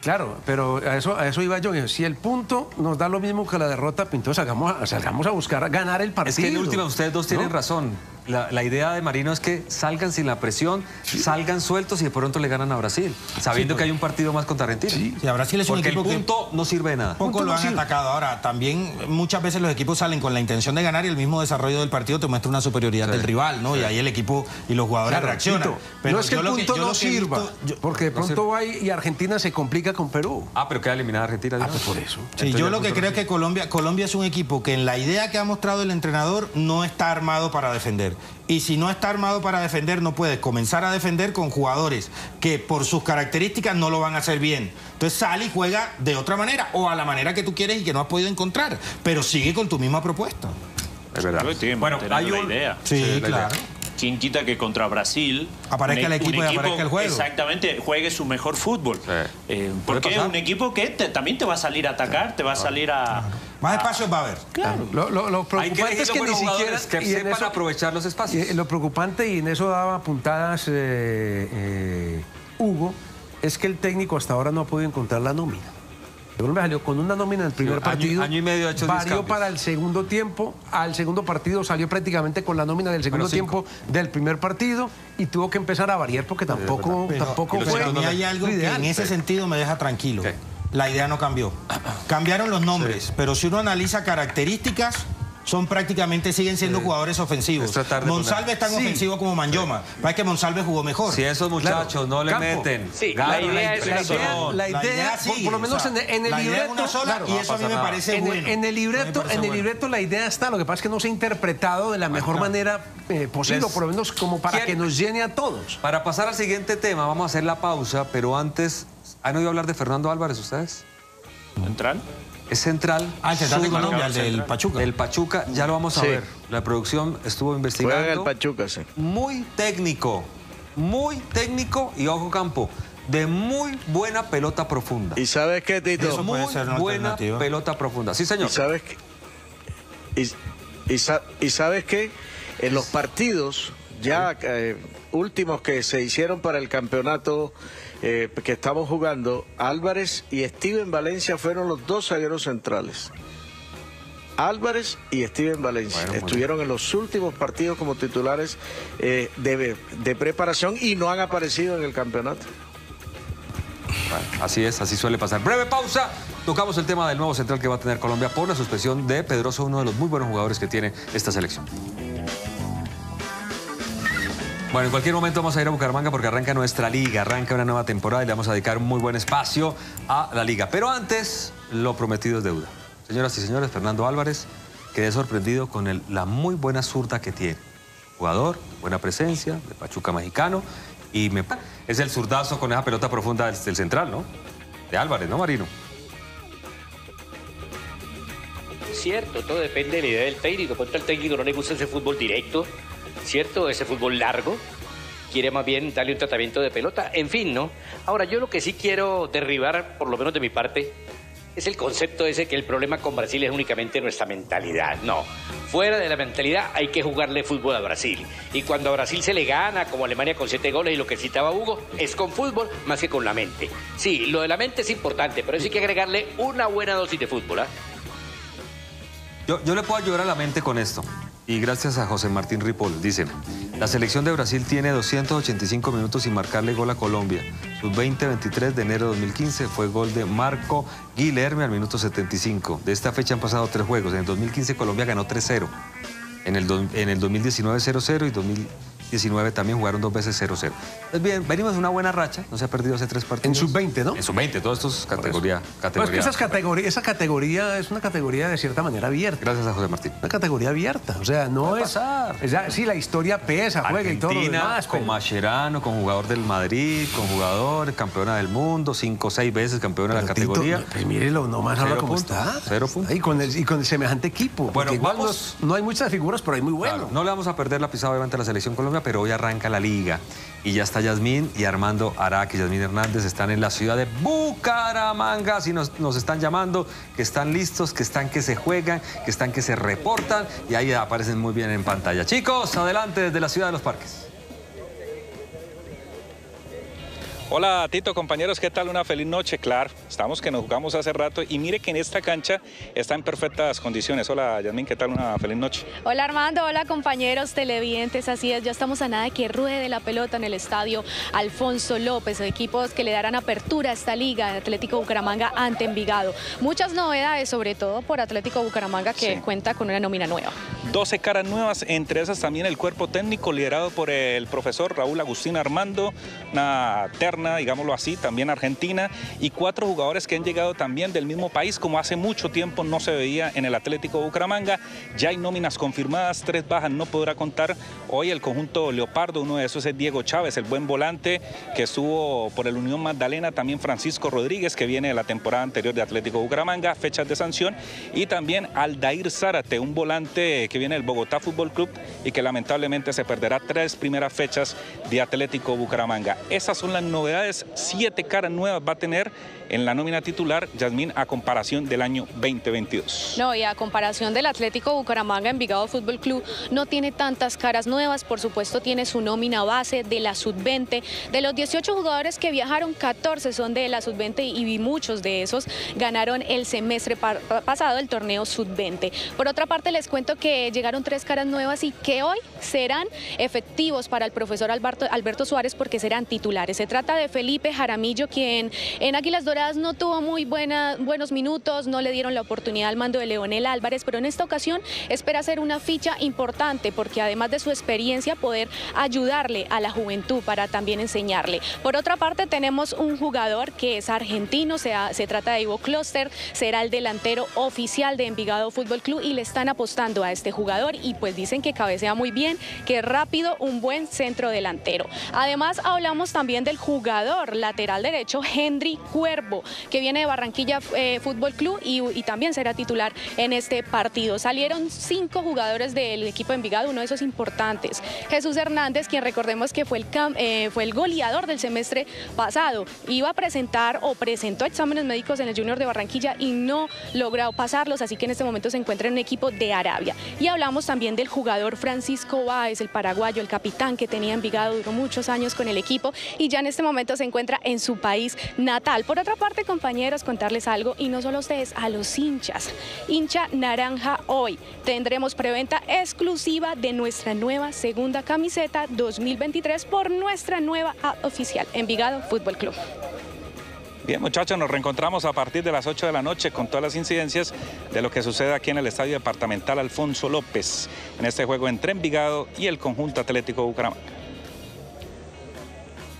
Claro, pero a eso, a eso iba yo. Si el punto nos da lo mismo que la derrota, pues entonces salgamos a, salgamos a buscar ganar el partido. Es que en última ustedes dos tienen ¿no? razón. La, la idea de Marino es que salgan sin la presión, salgan sueltos y de pronto le ganan a Brasil, sabiendo que hay un partido más contra Argentina. Sí. Sí, a Brasil es un Porque el equipo que- punto no sirve de nada. Poco Punto lo no han sirve. atacado. Ahora, también muchas veces los equipos salen con la intención de ganar y el mismo desarrollo del partido te muestra una superioridad Sí. del rival, ¿no? Y ahí el equipo y los jugadores Claro, reaccionan. Pero no es que el punto no sirva, visto- yo- porque de no pronto va y y Argentina se complica con Perú. Ah, pero queda eliminada Argentina. Ah, pues por eso. Sí, Entonces, yo lo que punto creo no es que Colombia, Colombia es un equipo que en la idea que ha mostrado el entrenador no está armado para defender. Y si no está armado para defender, no puedes comenzar a defender con jugadores que por sus características no lo van a hacer bien. Entonces sale y juega de otra manera o a la manera que tú quieres y que no has podido encontrar. Pero sigue con tu misma propuesta. Es verdad. Bueno, hay la un... idea. Sí, Sí, la claro. Quien quita que contra Brasil Aparezca un- el equipo un y aparezca el juego. Exactamente, juegue su mejor fútbol. Sí. Eh, Puede porque es un equipo que te- también te va a salir a atacar, te va a salir a. Más espacios va a haber. Claro. Lo, lo- lo Hay que preocupante elegir es que ni siquiera... que y en sepan eso- aprovechar los espacios. Eh, lo preocupante, y en eso daba puntadas eh, eh, Hugo, es que el técnico hasta ahora no ha podido encontrar la nómina. Colombia salió con una nómina en el primer año- partido. año y medio ha hecho 10 Varió para el segundo tiempo. Al segundo partido salió prácticamente con la nómina del segundo tiempo del primer partido y tuvo que empezar a variar porque tampoco, Pero- tampoco pero fue. hay algo que en ese sentido me deja tranquilo. ¿Qué? La idea no cambió. Cambiaron los nombres, pero si uno analiza características, son prácticamente, siguen siendo jugadores ofensivos. Monsalve es tan Sí. ofensivo como Manyoma. Parece que Monsalve jugó mejor. Si esos muchachos no le Campo. meten, Sí, la idea es La una idea, sola. la idea, por, sigue, por lo menos o sea, en, el- en el la idea libreto, una sola claro, y no eso a mí me parece en, el- bueno. en el libreto, parece en el bueno. libreto la idea está, lo que pasa es que no se ha interpretado de la mejor manera eh, posible, Les- por lo menos como para ¿Quién- que nos llene a todos. Para pasar al siguiente tema, vamos a hacer la pausa, pero antes, ¿han oído hablar de Fernando Álvarez ustedes? ¿Entran? Es central. Ah, el central de Colombia, el del Pachuca. El Pachuca, ya lo vamos a Sí. ver. La producción estuvo Juega investigando. el Pachuca, sí. Muy técnico, muy técnico y ojo campo, de muy buena pelota profunda. ¿Y sabes qué, Tito? Eso muy puede ser una buena pelota profunda. Sí, señor. ¿Y sabes qué? Y, y sa- y sabes qué? En los partidos ya eh, últimos que se hicieron para el campeonato eh, que estamos jugando, Álvarez y Steven Valencia fueron los dos zagueros centrales. Álvarez y Steven Valencia Bueno, estuvieron en los últimos partidos como titulares eh, de, de preparación y no han aparecido en el campeonato. Bueno, así es, así suele pasar. Breve pausa. Tocamos el tema del nuevo central que va a tener Colombia por la suspensión de Pedroso, uno de los muy buenos jugadores que tiene esta selección. Bueno, en cualquier momento vamos a ir a Bucaramanga porque arranca nuestra liga, arranca una nueva temporada y le vamos a dedicar un muy buen espacio a la liga. Pero antes, lo prometido es deuda. Señoras y señores, Fernando Álvarez, quedé sorprendido con la muy buena zurda que tiene. Jugador, buena presencia, de Pachuca Mexicano, y me, es el zurdazo con esa pelota profunda del, central, ¿no? De Álvarez, ¿no, Marino? Cierto, todo depende de la idea del técnico. Cuánto al técnico no le gusta ese fútbol directo, ¿cierto? Ese fútbol largo. Quiere más bien darle un tratamiento de pelota. En fin, ¿no? Ahora, yo lo que sí quiero derribar, por lo menos de mi parte, es el concepto ese que el problema con Brasil es únicamente nuestra mentalidad. No, fuera de la mentalidad hay que jugarle fútbol a Brasil. Y cuando a Brasil se le gana, como Alemania con siete goles y lo que citaba Hugo, es con fútbol más que con la mente. Sí, lo de la mente es importante, pero eso hay que agregarle una buena dosis de fútbol. ¿ah? Yo, yo le puedo ayudar a la mente con esto. Y gracias a José Martín Ripoll. Dice, la selección de Brasil tiene 285 minutos sin marcarle gol a Colombia. Su 20-23 de enero de 2015 fue gol de Marco Guilherme al minuto 75. De esta fecha han pasado tres juegos. En el 2015 Colombia ganó 3-0. En el, en el 2019 0-0 y 2019 también jugaron dos veces 0-0. Pues bien, venimos de una buena racha. No se ha perdido hace tres En partidos. sub-20, ¿no? En sub-20, todos estos categoría. Pues que categoría. esas categorías, esa categoría es una categoría de cierta manera abierta. Gracias a José Martín. Una categoría abierta. O sea, no Puede es. pasar. es ya- sí, la historia pesa, juega y todo lo demás. con pero- Mascherano, con jugador del Madrid, con jugador, campeona del mundo, cinco o seis veces campeona de la Pero, Tito, categoría. pues mírelo nomás ahora cómo está. cero puntos. Y con, el, y con el semejante equipo. Bueno, vamos- no, no hay muchas figuras, pero hay muy buenos. Claro, no le vamos a perder la pisada obviamente a la selección Pero hoy arranca la liga. Y ya está Yasmín y Armando Araque. Yasmín Hernández están en la ciudad de Bucaramanga. Si nos, nos están llamando, que están listos, que están que se juegan, que están que se reportan. Y ahí aparecen muy bien en pantalla. Chicos, adelante desde la ciudad de los parques. Hola Tito, compañeros, ¿qué tal? Una feliz noche, claro. Estamos que nos jugamos hace rato y mire que en esta cancha está en perfectas condiciones. Hola Yasmin, ¿qué tal? Una feliz noche. Hola Armando, hola compañeros televidentes, así es, ya estamos a nada de que ruede la pelota en el estadio Alfonso López, equipos que le darán apertura a esta liga, Atlético Bucaramanga ante Envigado. Muchas novedades, sobre todo por Atlético Bucaramanga que Sí. cuenta con una nómina nueva. 12 caras nuevas, entre esas también el cuerpo técnico liderado por el profesor Raúl Agustín Armando, una terna, digámoslo así, también argentina, y cuatro jugadores que han llegado también del mismo país, como hace mucho tiempo no se veía en el Atlético Bucaramanga. Ya hay nóminas confirmadas, tres bajas no podrá contar. Hoy el conjunto Leopardo, uno de esos es Diego Chávez, el buen volante que estuvo por el Unión Magdalena, también Francisco Rodríguez, que viene de la temporada anterior de Atlético Bucaramanga, fechas de sanción, y también Aldair Zárate, un volante que viene del Bogotá Fútbol Club y que lamentablemente se perderá tres primeras fechas de Atlético Bucaramanga. Esas son las novedades, siete caras nuevas va a tener en la nómina titular, Yasmín, a comparación del año 2022. No, y a comparación del Atlético Bucaramanga, Envigado Fútbol Club no tiene tantas caras nuevas, por supuesto tiene su nómina base de la sub-20. De los 18 jugadores que viajaron, 14 son de la sub-20 y muchos de esos ganaron el semestre pa- pasado el torneo sub-20. Por otra parte, les cuento que llegaron tres caras nuevas y que hoy serán efectivos para el profesor Alberto, Alberto Suárez porque serán titulares. Se trata de Felipe Jaramillo, quien en Águilas no tuvo muy buenos minutos, no le dieron la oportunidad al mando de Leonel Álvarez, pero en esta ocasión espera ser una ficha importante porque además de su experiencia poder ayudarle a la juventud para también enseñarle. Por otra parte tenemos un jugador que es argentino, se, se trata de Ivo Kloster, será el delantero oficial de Envigado Fútbol Club y le están apostando a este jugador y pues dicen que cabecea muy bien, que es rápido, un buen centro delantero. Además hablamos también del jugador lateral derecho Henry Cuervo, que viene de Barranquilla eh, Fútbol Club y, también será titular en este partido. Salieron cinco jugadores del equipo de Envigado, uno de esos importantes. Jesús Hernández, quien recordemos que fue el, eh, fue el goleador del semestre pasado, iba a presentar o presentó exámenes médicos en el Junior de Barranquilla y no logró pasarlos, así que en este momento se encuentra en un equipo de Arabia. Y hablamos también del jugador Francisco Báez, el paraguayo, el capitán que tenía Envigado, duró muchos años con el equipo y ya en este momento se encuentra en su país natal. Por otra parte, compañeros, contarles algo y no solo a ustedes, a los hinchas. Hincha naranja hoy. Tendremos preventa exclusiva de nuestra nueva segunda camiseta 2023 por nuestra nueva app oficial, Envigado Fútbol Club. Bien, muchachos, nos reencontramos a partir de las 8 de la noche con todas las incidencias de lo que sucede aquí en el Estadio Departamental Alfonso López, en este juego entre Envigado y el conjunto Atlético Bucaramanga.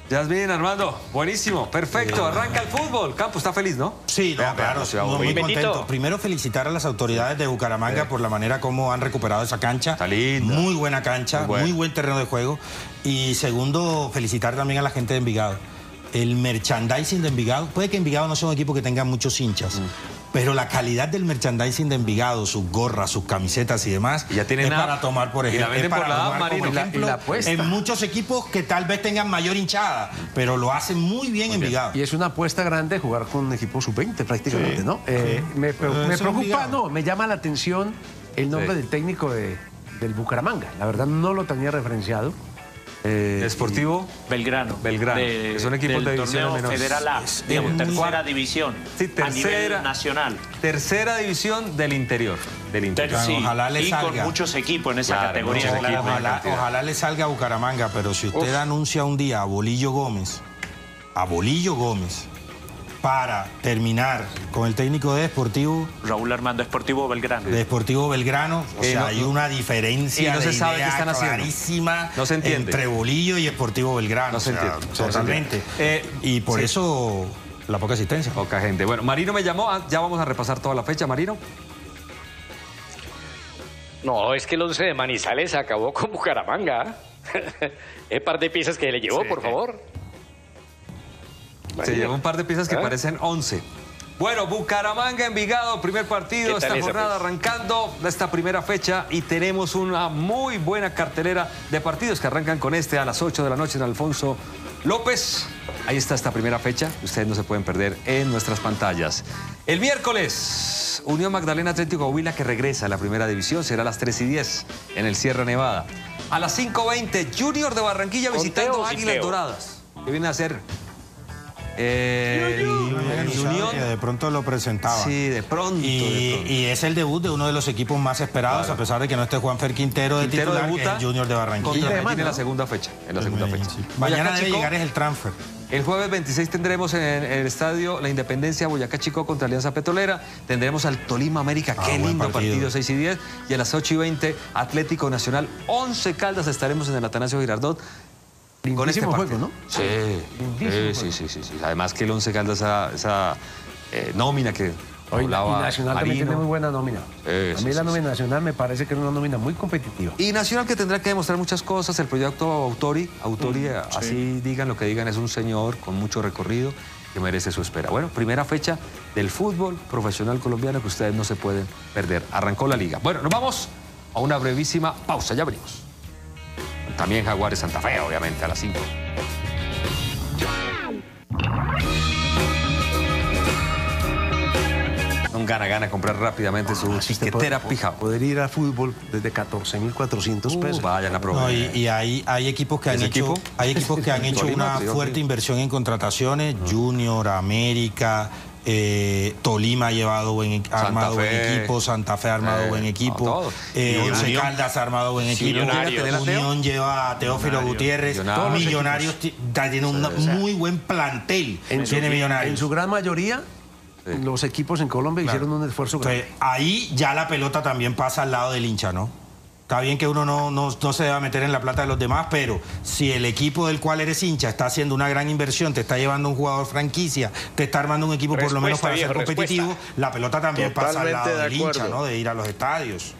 Yasmín, Armando, buenísimo, perfecto. Arranca el fútbol. Campo está feliz, ¿no? Sí, no, claro, la ciudad muy, muy contento. Primero felicitar a las autoridades de Bucaramanga por la manera como han recuperado esa cancha. Está linda. Muy buena cancha, Muy buen terreno de juego. Y segundo, felicitar también a la gente de Envigado. El merchandising de Envigado, puede que Envigado no sea un equipo que tenga muchos hinchas, pero la calidad del merchandising de Envigado, sus gorras, sus camisetas y demás, ya tienen es para tomar, por Y la ejemplo, para por la. Y la- ejemplo y la apuesta. en muchos equipos que tal vez tengan mayor hinchada, pero lo hacen muy bien Envigado. Y es una apuesta grande jugar con un equipo sub-20 prácticamente, Sí, ¿no? Eh, sí. me, preocupa, no, me llama la atención el nombre Sí. del técnico de, del Bucaramanga. La verdad no lo tenía referenciado. Eh, Deportivo Belgrano. Belgrano, de- que son equipos del de torneo menores. Federal A, Es- digamos, es muy- tercera división. Sí, A tercera. nivel nacional. Tercera división del interior. Del interior. Claro, Sí, ojalá le y con muchos equipos en esa Claro, categoría. ojalá le salga a Bucaramanga, pero si usted anuncia un día a Bolillo Gómez, a Bolillo Gómez, para terminar con el técnico de Deportivo, Raúl Armando Esportivo Belgrano. de Deportivo Belgrano, o Eh, sea, no- hay una diferencia y no se sabe qué están haciendo. clarísima No se entiende. entre Bolillo y Deportivo Belgrano. No se o sea, entiende, se Totalmente. entiende. Eh, y por sí. eso la poca asistencia. Poca gente. Bueno, Marino me llamó. ah, Ya vamos a repasar toda la fecha, Marino. No, es que el 11 de Manizales acabó con Bucaramanga. El par de piezas que le llevó, por favor. Se llevó un par de piezas que ¿Ah? parecen 11. Bueno, Bucaramanga, Envigado, primer partido, ¿Qué tal esta jornada arrancando esta primera fecha y tenemos una muy buena cartelera de partidos que arrancan con este a las 8 de la noche en Alfonso López. Ahí está esta primera fecha, ustedes no se pueden perder en nuestras pantallas. El miércoles, Unión Magdalena Atlético Huila que regresa a la primera división, será a las 3 y 10 en el Sierra Nevada. A las 5.20, Junior de Barranquilla ¿Con visitando Águilas? Doradas. ¿Qué viene a hacer? Eh, Unión, Unión. que de pronto lo presentaba. Sí, de pronto. de Y, pronto. y es el debut de uno de los equipos más esperados, Claro. a pesar de que no esté Juanfer Quintero de Quintero titular, que debuta es el Junior de Barranquilla. Contra Medellín en ¿no? la segunda fecha. En la segunda fecha. Sí. Mañana Boyacá debe Chico, llegar es el transfer. El jueves 26 tendremos en el estadio La Independencia Boyacá Chico contra Alianza Petrolera. Tendremos al Tolima América. Ah, Qué lindo partido. partido. 6 y 10. Y a las 8 y 20 Atlético Nacional. 11 Caldas estaremos en el Atanasio Girardot. Con este partido. ¿no? Sí, sí, sí, sí, sí. Además que el 11 Caldas, esa, esa, eh, nómina que Hoy, y Nacional también tiene muy buena nómina. Sí, a sí, mí la sí, nómina nacional me parece que es una nómina muy competitiva. Y Nacional que tendrá que demostrar muchas cosas. El proyecto Autori, Autori, Mm, así digan lo que digan, es un señor con mucho recorrido que merece su espera. Bueno, primera fecha del fútbol profesional colombiano que ustedes no se pueden perder. Arrancó la liga. Bueno, nos vamos a una brevísima pausa. Ya venimos. También Jaguares Santa Fe, obviamente, a las 5. Un gana, gana comprar rápidamente su puede- pija. Poder ir a fútbol desde 14.400 Uh, pesos. vayan a probar. No, y, y hay, hay equipos que han ¿Ese hecho, equipo? hay equipos que han hecho una fuerte inversión en contrataciones. Junior, América, eh, Tolima ha llevado buen, ha Santa armado buen equipo, Santa Fe ha armado Eh, buen equipo, eh. Once Caldas ha armado buen equipo. Unión lleva a Teófilo. Gutiérrez, Millonarios. Millonarios ti- tiene un muy buen plantel, En su, tiene Millonarios. en su gran mayoría, los equipos en Colombia hicieron un esfuerzo grande. Entonces, ahí ya la pelota también pasa al lado del hincha, ¿no? Está bien que uno no, no, no se deba meter en la plata de los demás, pero si el equipo del cual eres hincha está haciendo una gran inversión, te está llevando un jugador franquicia, te está armando un equipo por lo menos para ser viejo, competitivo, respuesta. la pelota también pasa al lado de del hincha. ¿no? De ir a los estadios.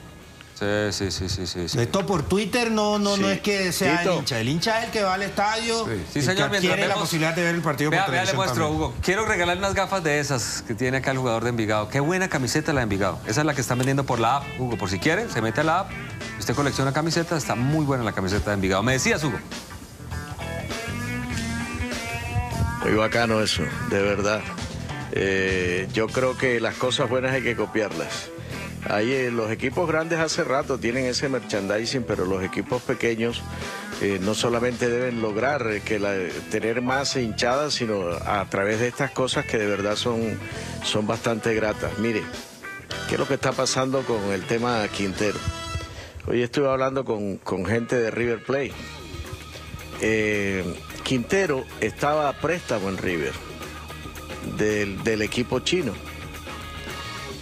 Sí, sí, sí, sí, sí. Esto por Twitter no, no, no es que sea Tito. el hincha. El hincha es el que va al estadio Sí, y señor, que mientras adquiere la vemos- posibilidad de ver el partido Vea, por vea, le muestro, también. Hugo. Quiero regalarle unas gafas de esas que tiene acá el jugador de Envigado. Qué buena camiseta la de Envigado. Esa es la que están vendiendo por la app, Hugo. Por si quiere, se mete a la app. Usted colecciona camisetas, está muy buena la camiseta de Envigado. Me decías, Hugo. Muy bacano eso, de verdad. Eh, yo creo que las cosas buenas hay que copiarlas. Ahí eh, los equipos grandes hace rato tienen ese merchandising, pero los equipos pequeños eh, no solamente deben lograr que tener más hinchadas, sino a través de estas cosas que de verdad son, son bastante gratas. Mire, ¿qué es lo que está pasando con el tema Quintero? Hoy estuve hablando con, con gente de River Plate. Eh, Quintero estaba a préstamo en River del, del equipo chino.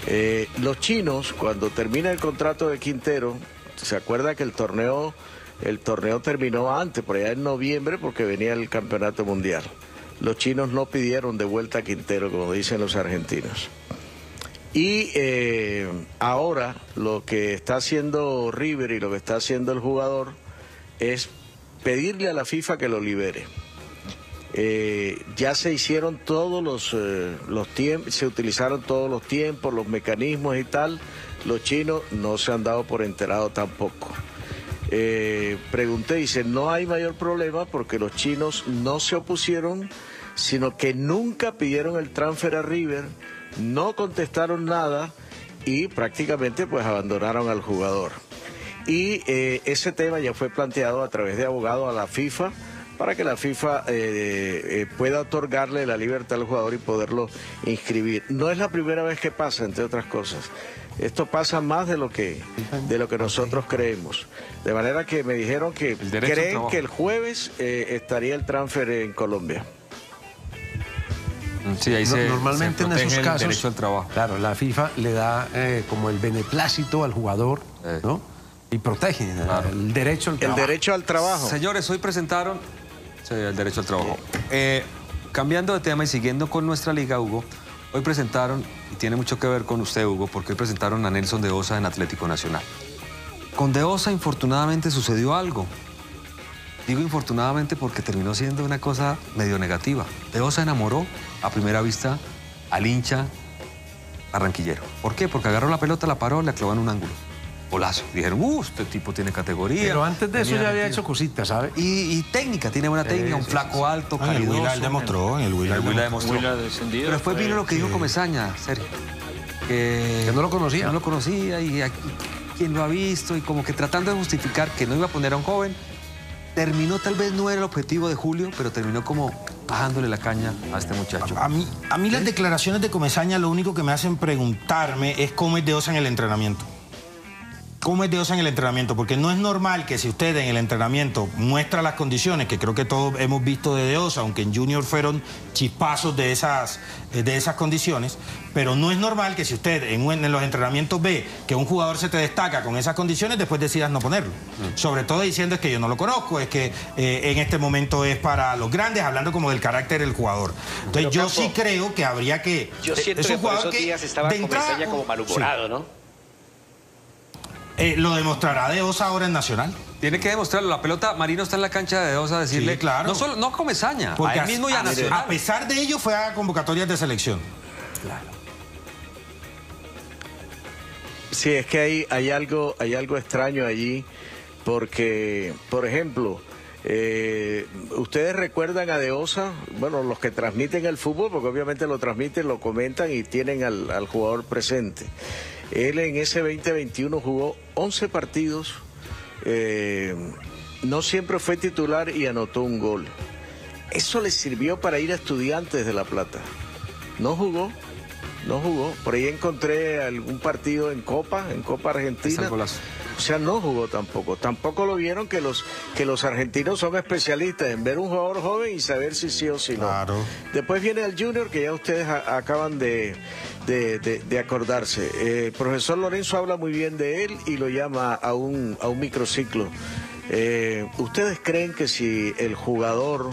Eh, los chinos, cuando termina el contrato de Quintero, se acuerda que el torneo, el torneo terminó antes, por allá en noviembre, porque venía el campeonato mundial. Los chinos no pidieron de vuelta a Quintero, como dicen los argentinos. Y eh, ahora lo que está haciendo River y lo que está haciendo el jugador es pedirle a la FIFA que lo libere. eh, ya se hicieron todos los, eh, los tiempos, se utilizaron todos los tiempos, los mecanismos y tal. Los chinos no se han dado por enterado tampoco. Pregunté, dice, no hay mayor problema porque los chinos no se opusieron, sino que nunca pidieron el transfer a River, no contestaron nada y prácticamente pues abandonaron al jugador. Y eh, ese tema ya fue planteado a través de abogado a la FIFA para que la FIFA eh, eh, pueda otorgarle la libertad al jugador y poderlo inscribir. No es la primera vez que pasa, entre otras cosas. Esto pasa más de lo que de lo que nosotros creemos. De manera que me dijeron que creen que el jueves eh, estaría el transfer en Colombia. Sí, ahí No- se, normalmente se en esos el casos, derecho al trabajo. claro, la FIFA le da eh, como el beneplácito al jugador, Eh. ¿no? Y protege eh, Claro. el derecho al El trabajo. derecho al trabajo. Señores, hoy presentaron sí, el derecho al trabajo. Eh, cambiando de tema y siguiendo con nuestra liga, Hugo, hoy presentaron, y tiene mucho que ver con usted, Hugo, porque hoy presentaron a Nelson de Osa en Atlético Nacional. Con de Osa, infortunadamente, sucedió algo. Digo infortunadamente porque terminó siendo una cosa medio negativa. De Osa enamoró a primera vista al hincha arranquillero. ¿Por qué? Porque agarró la pelota, la paró, la clavó en un ángulo. Golazo. Dijeron, uh, este tipo tiene categoría. Pero antes de eso ya había metido". hecho cositas, ¿sabe? Y, y técnica, tiene buena técnica, un sí, flaco alto, Ah, en el calidoso. Huila demostró, en el Huila demostró. demostró. Huila descendido, Pero después vino lo que dijo Comesaña, Sergio. Que, Que no lo conocía. No lo conocía y aquí, quien lo ha visto y como que tratando de justificar que no iba a poner a un joven. Terminó, tal vez no era el objetivo de Julio, pero terminó como bajándole la caña a este muchacho. A mí, a mí las declaraciones de Comesaña lo único que me hacen preguntarme es cómo es de Osa en el entrenamiento. ¿Cómo es de Osa en el entrenamiento? Porque no es normal que si usted en el entrenamiento muestra las condiciones, que creo que todos hemos visto de Osa, aunque en Junior fueron chispazos de esas, eh, de esas condiciones, pero no es normal que si usted en, un- en los entrenamientos ve que un jugador se te destaca con esas condiciones, después decidas no ponerlo. Sobre todo diciendo es que yo no lo conozco, es que eh, en este momento es para los grandes, hablando como del carácter del jugador. Entonces Pero, yo Campo, sí creo que habría que... Yo siento es que un por jugador esos que días estaba de entrada- como malhumorado, ¿no? Eh, lo demostrará de Osa ahora en Nacional. Tiene que demostrarlo. La pelota, Marino está en la cancha de Osa a decirle. Sí, claro. No solo, no a Comesaña, Porque a él mismo y a, a, Nacional. a pesar de ello fue a convocatorias de selección. Sí, es que hay, hay, algo, hay algo extraño allí, porque, por ejemplo, eh, ustedes recuerdan a Deosa, bueno, los que transmiten el fútbol, porque obviamente lo transmiten, lo comentan y tienen al, jugador presente. Él en ese 2021 jugó 11 partidos, eh, no siempre fue titular y anotó un gol. Eso le sirvió para ir a Estudiantes de La Plata. No jugó, no jugó. Por ahí encontré algún partido en Copa, en Copa Argentina. O sea, no jugó tampoco. Tampoco lo vieron que los, que los argentinos son especialistas en ver un jugador joven y saber si sí o si no. Claro. Después viene el Junior, que ya ustedes a- acaban de, de- de- de acordarse. Eh, el profesor Lorenzo habla muy bien de él y lo llama a un, a un microciclo. Eh, ¿Ustedes creen que si el jugador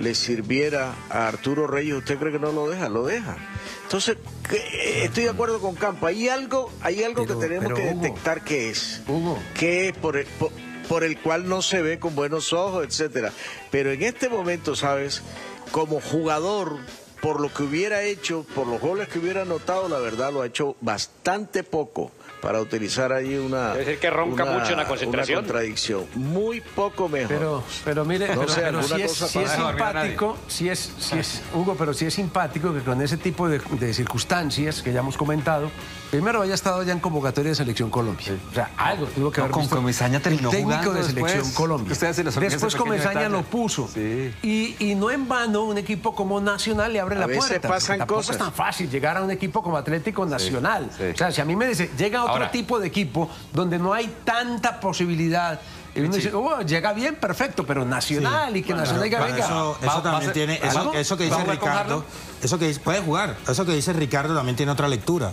le sirviera a Arturo Reyes, usted cree que no lo deja? Lo deja. Entonces, que- estoy de acuerdo con Campo. Hay algo, hay algo Pero- que tenemos que Hugo, detectar qué es. Hugo. Que es por el, por, por el cual no se ve con buenos ojos, etcétera. Pero en este momento, ¿sabes? Como jugador, por lo que hubiera hecho, por los goles que hubiera anotado, la verdad lo ha hecho bastante poco para utilizar ahí una. Debe ser que ronca mucho en la concentración. Una contradicción. Muy poco mejor. Pero, pero mire, No pero, sé, pero sí es, cosa sí es simpático, sí es, Hugo, pero sí es simpático que con ese tipo de, de circunstancias que ya hemos comentado, primero haya estado ya en convocatoria de Selección Colombia. O sea, algo tuvo que No, haber con visto Comesaña terminó el técnico jugando de Selección después. Colombia. Ustedes se Después Comesaña lo puso. Sí. Y, y no en vano un equipo como Nacional le abre A la veces puerta. pasan tampoco cosas. es tan fácil llegar a un equipo como Atlético Nacional. sí. O sea, si a mí me dice, llega otro Ahora- tipo de equipo donde no hay tanta posibilidad. Y uno dice, oh, llega bien, perfecto, pero Nacional y que Nacional diga, venga. eso, va- también tiene, eso, eso que ¿Va a dice Ricardo, eso que dice, puede jugar, eso que dice Ricardo también tiene otra lectura.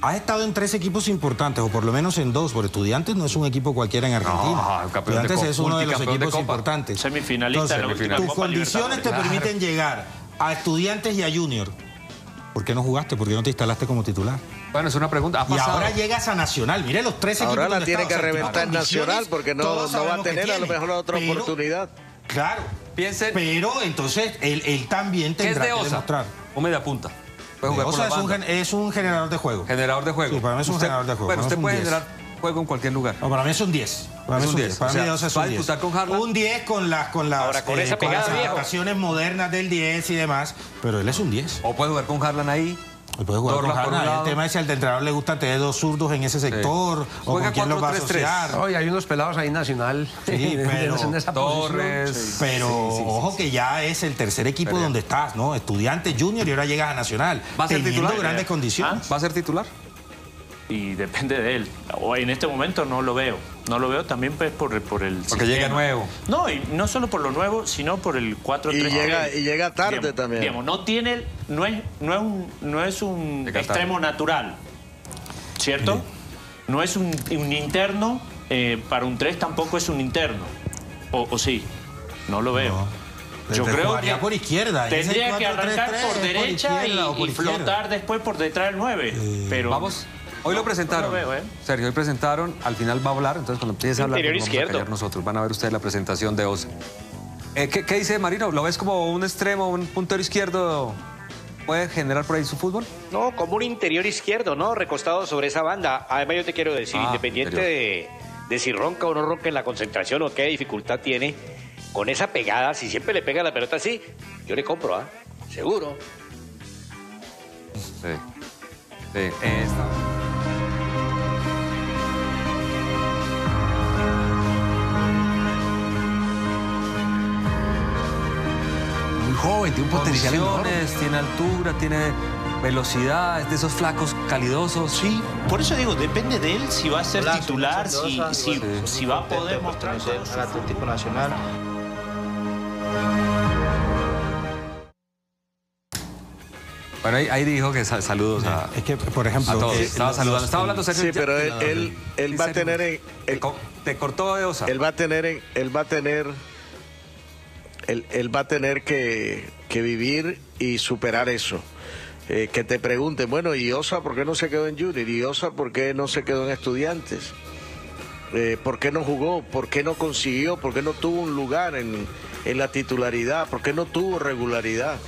Has estado en tres equipos importantes, o por lo menos en dos, porque Estudiantes no es un equipo cualquiera en Argentina. No, Estudiantes es uno de los de equipos importantes. Semifinalista la Entonces, última tus Copa condiciones te permiten llegar a Estudiantes y a Junior. ¿Por qué no jugaste? ¿Por qué no te instalaste como titular? Bueno, es una pregunta. Y ahora llegas a Nacional. Mire los tres equipos. Ahora la tiene que reventar Nacional porque no, no va a tener a lo mejor otra Pero- oportunidad. Claro, Piensen- Pero entonces él, él también ¿Qué es tendrá que demostrar. O media punta. Puede jugar O por sea, la es un, es un generador de juego. Generador de juego. Sí, para mí es un generador de juego, Bueno, usted puede 10. generar juego en cualquier lugar. No, para mí es un 10. Para mí Es un un 10. 10. Para O mí es ¿va a un 10. disputar con Haaland? Un 10 con las, con las, Ahora, con esa con las pegada, adaptaciones modernas del 10 y demás. Pero él es un 10. O puede jugar con Harlan ahí. Y puede jugar con. El tema es si al entrenador le gusta tener dos zurdos en ese sector. O Juega con quién los va a 4-3-3. asociar. Hoy hay unos pelados ahí nacional. Sí, pero en esa Torres. posición. Pero ojo que ya es el tercer equipo Pero- donde estás, ¿no? Estudiante junior y ahora llegas a Nacional. ¿Va a ser titular? grandes condiciones. ¿Va a ser titular? Y depende de él. O en este momento no lo veo. No lo veo también pues, por, por el Porque llega nuevo. No, y no solo por lo nuevo, sino por el 4 Y llega- y llega tarde Digamos- también. Digamos, no tiene, no es, no es un, no es un extremo natural, ¿cierto? No es un, un interno, eh, para un 3 tampoco es un interno. O, o sí, no lo veo. Yo creo que por izquierda. Tendría que 4-3-3 arrancar por derecha y, por flotar después por detrás del 9. pero Vamos. Hoy lo presentaron. no lo veo, ¿eh? Sergio, hoy presentaron. Al final va a hablar. Entonces, cuando empiece a hablar, nos vamos a callar nosotros. Van a ver ustedes la presentación de. Eh, ¿qué, qué dice Marino? ¿Lo ves como un extremo, un puntero izquierdo? ¿Puede generar por ahí su fútbol? No, como un interior izquierdo, ¿no? Recostado sobre esa banda. Además, yo te quiero decir, Ah, independiente de, de si ronca o no ronca en la concentración o qué dificultad tiene, con esa pegada, si siempre le pega la pelota así, yo le compro, ¿ah? Seguro. Sí. Sí. eh, joven, tiene un potencial enorme. Tiene altura, tiene velocidad, es de esos flacos calidosos. Sí, por eso digo, depende de él si va a ser Hola, titular, si, va a poder de mostrar al Atlético Nacional. Bueno, ahí, ahí dijo que sa- saludos a, Es que, por ejemplo, a todos. eh, Estaba saludando. Estaba hablando Sergio. Sí, pero él, va a tener en- Te cortó de Osa. él va a tener en- él va a tener él, va a tener que, que vivir y superar eso. Eh, que te pregunten, bueno, ¿y Osa por qué no se quedó en Junior? ¿Y Osa por qué no se quedó en Estudiantes? Eh, ¿Por qué no jugó? ¿Por qué no consiguió? ¿Por qué no tuvo un lugar en, en la titularidad? ¿Por qué no tuvo regularidad?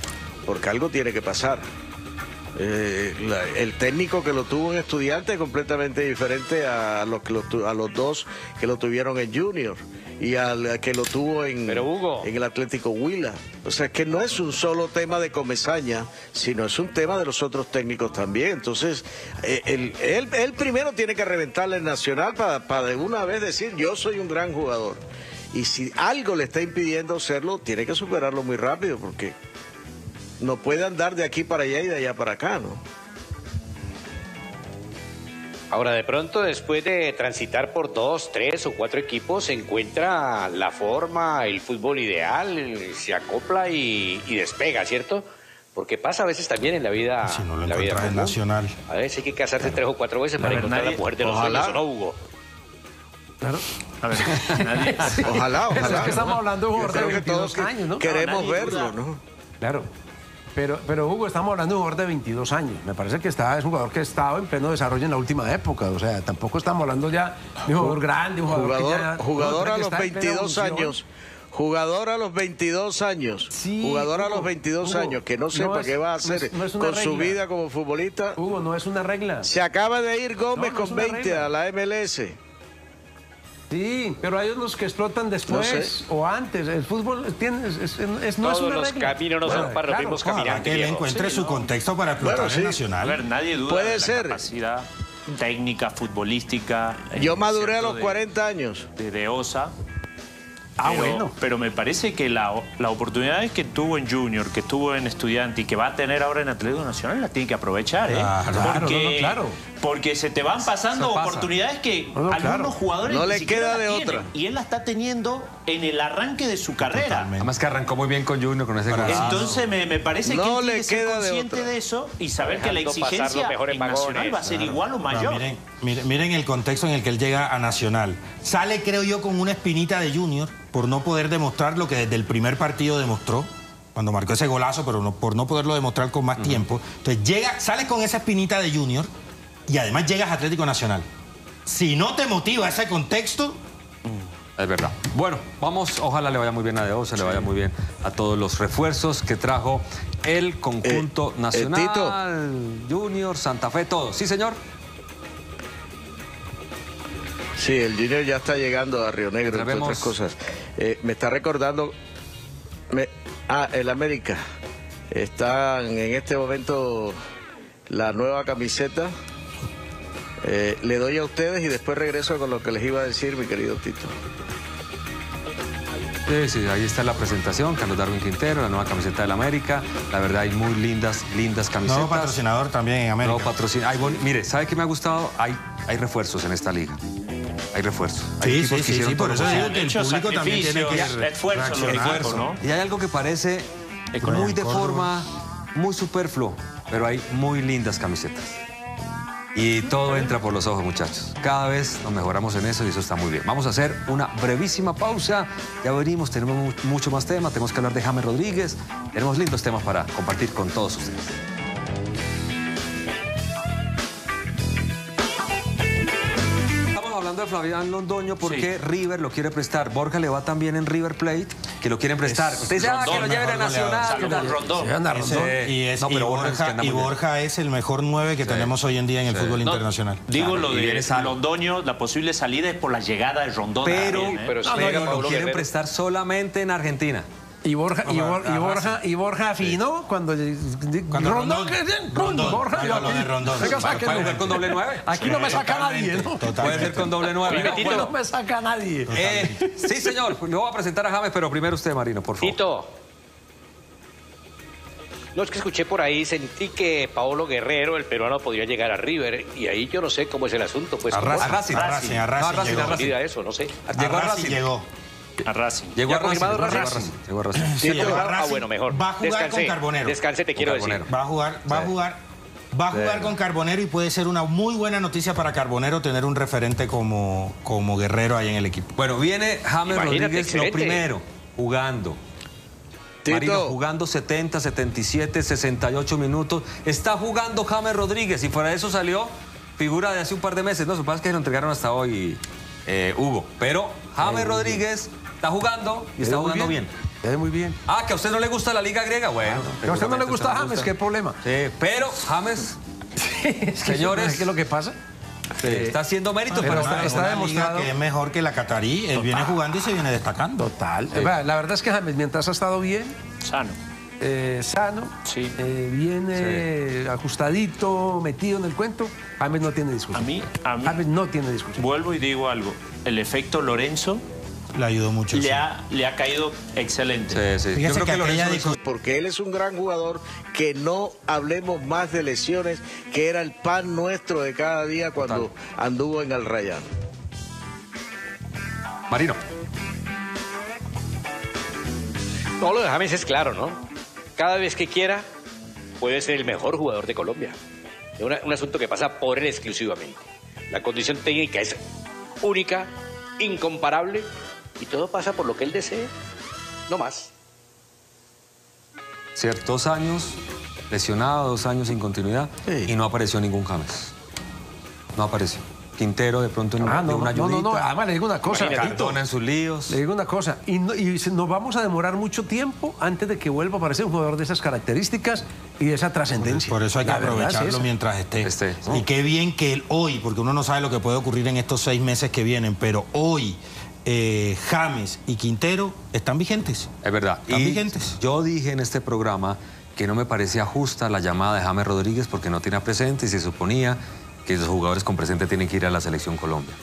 Porque algo tiene que pasar. Eh, la- el técnico que lo tuvo en estudiante es completamente diferente a los, que lo tu- a los dos que lo tuvieron en Junior y al que lo tuvo en, Pero, Hugo. en el Atlético Huila. O sea, es que no es un solo tema de Comesaña, sino es un tema de los otros técnicos también. Entonces, eh, él, él- él primero tiene que reventarle el Nacional para de una vez decir, yo soy un gran jugador. Y si algo le está impidiendo serlo, tiene que superarlo muy rápido, porque no puede andar de aquí para allá y de allá para acá, ¿no? Ahora, de pronto, después de transitar por dos, tres o cuatro equipos, se encuentra la forma, el fútbol ideal, se acopla y, y despega, ¿cierto? Porque pasa a veces también en la vida. Si no lo la vida en. Nacional. A veces hay que casarse tres o cuatro veces para ver, encontrar nadie- la mujer de los ojalá. sueños, ¿o no, Hugo? Claro. A ver, nadie- Ojalá, Eso ojalá. es que estamos ¿no? hablando de un de creo que 22 todos que- años, ¿no? queremos No, verlo, ¿no? Claro. Pero, pero Hugo, estamos hablando de un jugador de 22 años. Me parece que está, es un jugador que ha estado en pleno desarrollo en la última época. O sea, tampoco estamos hablando ya de un jugador grande, un jugador, que Jugador, ya- jugador a que los está en plena 22 evolución. años. Jugador a los 22 años. Sí, jugador a los 22 Hugo, años que no no sepa es- qué va a hacer no es con su vida como futbolista. Hugo, no es una regla. Se acaba de ir Gómez con una 20 regla. a la MLS. Sí, pero hay unos que explotan después sé. o antes. El fútbol tiene, es, es- es- no es Todos una los regla. caminos no son para los mismos caminantes. que él encuentre Sí, su no. contexto para explotar sí. en A Nacional. ver, nadie duda Puede de la ser. capacidad técnica, futbolística. Yo maduré a los de- 40 años. de, de Osa. Ah, pero, bueno. Pero me parece que la, la oportunidad que tuvo en Junior, que tuvo en Estudiante y que va a tener ahora en Atlético Nacional, la tiene que aprovechar, ¿eh? Claro, porque, no, no, claro. Porque se te van pasando pasa. oportunidades que No, no, algunos claro. jugadores No ni le queda de tienen. otra. Y él la está teniendo en el arranque de su carrera. Totalmente. Además que arrancó muy bien con Junior con ese golazo. Entonces me, me parece No que él le tiene que ser queda de consciente de, eso y saber que la exigencia en Nacional va a ser igual o mayor. miren, miren, miren el contexto en el que él llega a Nacional. Sale, creo yo, con una espinita de Junior por no poder demostrar lo que desde el primer partido demostró. Cuando marcó ese golazo, pero no, por no poderlo demostrar con más tiempo. Entonces llega, sales con esa espinita de Junior y además llegas a Atlético Nacional. Si no te motiva ese contexto, Es verdad. Bueno, vamos, ojalá le vaya muy bien a Deo, se le vaya muy bien a todos los refuerzos que trajo el conjunto Eh, eh, nacional, Tito. Junior, Santa Fe, todo. Sí, señor. Sí, el Junior ya está llegando a Río Negro, entre otras cosas. Eh, me está recordando... me- ah, el América. Están en este momento la nueva camiseta. Eh, le doy a ustedes y después regreso con lo que les iba a decir, mi querido Tito. Sí, sí, ahí está la presentación, Carlos Darwin Quintero, la nueva camiseta del América. La verdad, hay muy lindas, lindas camisetas. Nuevo patrocinador también en América. Nuevo patrocinador. Mire, ¿sabe qué me ha gustado? Hay, hay refuerzos en esta liga. Hay refuerzos. Hay Sí, equipos sí, que sí, hicieron sí, por eso digo que el Hecho, público también tiene que esfuerzo, equipos, ¿no? Y hay algo que parece muy de forma muy superfluo, pero hay muy lindas camisetas. Y todo entra por los ojos, muchachos. Cada vez nos mejoramos en eso y eso está muy bien. Vamos a hacer una brevísima pausa. Ya venimos, tenemos mu- mucho más tema. Tenemos que hablar de James Rodríguez. Tenemos lindos temas para compartir con todos ustedes. Hablando de Londoño porque River lo quiere prestar. Borja le va tan bien en River Plate que lo quieren prestar. Usted dice, ah, que lo Rondón, lleven a. Nacional. Rondón. Se anda Ese- Rondón. y, es- No, y pero Borja es que Borja, y. Borja es el mejor nueve que tenemos hoy en día en el fútbol No, internacional. Digo Claro, lo y de. Londoño, la posible salida es por la llegada de Rondón. Pero, también, ¿eh? pero llega lo quieren prestar solamente en Argentina. Y Borja, y, Bor- y a Borja, y Borja afinó cuando, Cuando Rondón, Rondón- que- Rondón, Rondón, Borja, yo lo aquí- de Rondón. Venga. ¿Puede jugar con doble nueve? Aquí no me saca nadie, ¿no? Puede ser con doble nueve. ¿no? Tito. Aquí no me saca nadie. Eh, sí, señor. Le voy a presentar a James, pero primero usted, Marino, por favor. Tito. No, es que escuché por ahí, sentí que Paolo Guerrero, el peruano, podría llegar a River. Y ahí yo no sé cómo es el asunto. Pues, A. Racing, A Racing. a Racing, a No, a Racing llegó. a Racing. Eso, no sé. Llegó a A Racing. Racing llegó. A Racing. Llegó ¿Ya a Racing. llegó a Racing? Racing. Llegó a Racing. Sí, llegó a ah, Racing. bueno, mejor. Va a jugar Descansé. con Carbonero. Descansé, te quiero decir. Va a jugar, va a jugar, va a jugar Sí. con Carbonero y puede ser una muy buena noticia para Carbonero tener un referente como, como guerrero ahí en el equipo. Bueno, viene James Imagínate, Rodríguez lo primero, jugando. Tito. Marino jugando 70, 77, 68 minutos. Está jugando James Rodríguez y fuera de eso salió figura de hace un par de meses. No, lo que pasa es que lo entregaron hasta hoy eh, Hugo. Pero James Rodríguez está jugando y está jugando bien. Se ve muy bien. Ah, que a usted no le gusta la liga griega, bueno. Que a usted no le gusta James, ¿qué problema? Sí, pero James Es que Señores. ¿sabes ¿qué es lo que pasa? sí, está haciendo méritos, pero pero está- está demostrado- que es mejor que la catarí. Él viene jugando y se viene destacando. Total. La verdad es que James, mientras ha estado bien, Sano. eh, sano, Sí. eh, bien eh, ajustadito, metido en el cuento, James no tiene discusión. A mí- a mí- James no tiene discusión. Vuelvo y digo algo. El efecto Lorenzo Le ayudó mucho. sí. le ha, le ha caído excelente. Sí, sí. Yo creo que que Lorenzo hizo- porque él es un gran jugador, que no hablemos más de lesiones, que era el pan nuestro de cada día cuando anduvo en el Rayán. Marino. No, lo de James es claro, ¿no? Cada vez que quiera, puede ser el mejor jugador de Colombia. Es una- un asunto que pasa por él exclusivamente. La condición técnica es única, incomparable, y todo pasa por lo que él desee, no más. Ciertos años lesionado, dos años sin continuidad Sí. y no apareció ningún James. No apareció. Quintero de pronto en Ah, no, una no, no, no, además le digo una cosa. Cardona en sus líos. Le digo una cosa, y, no- y nos vamos a demorar mucho tiempo antes de que vuelva a aparecer un jugador de esas características y de esa trascendencia. Por eso hay que La verdad es aprovecharlo mientras esté. Esté, Y qué bien que él hoy, porque uno no sabe lo que puede ocurrir en estos seis meses que vienen, pero hoy eh, James y Quintero están vigentes. Es verdad. Están Y vigentes. yo dije en este programa que no me parecía justa la llamada de James Rodríguez porque no tenía presente y se suponía que los jugadores con presente tienen que ir a la selección Colombia.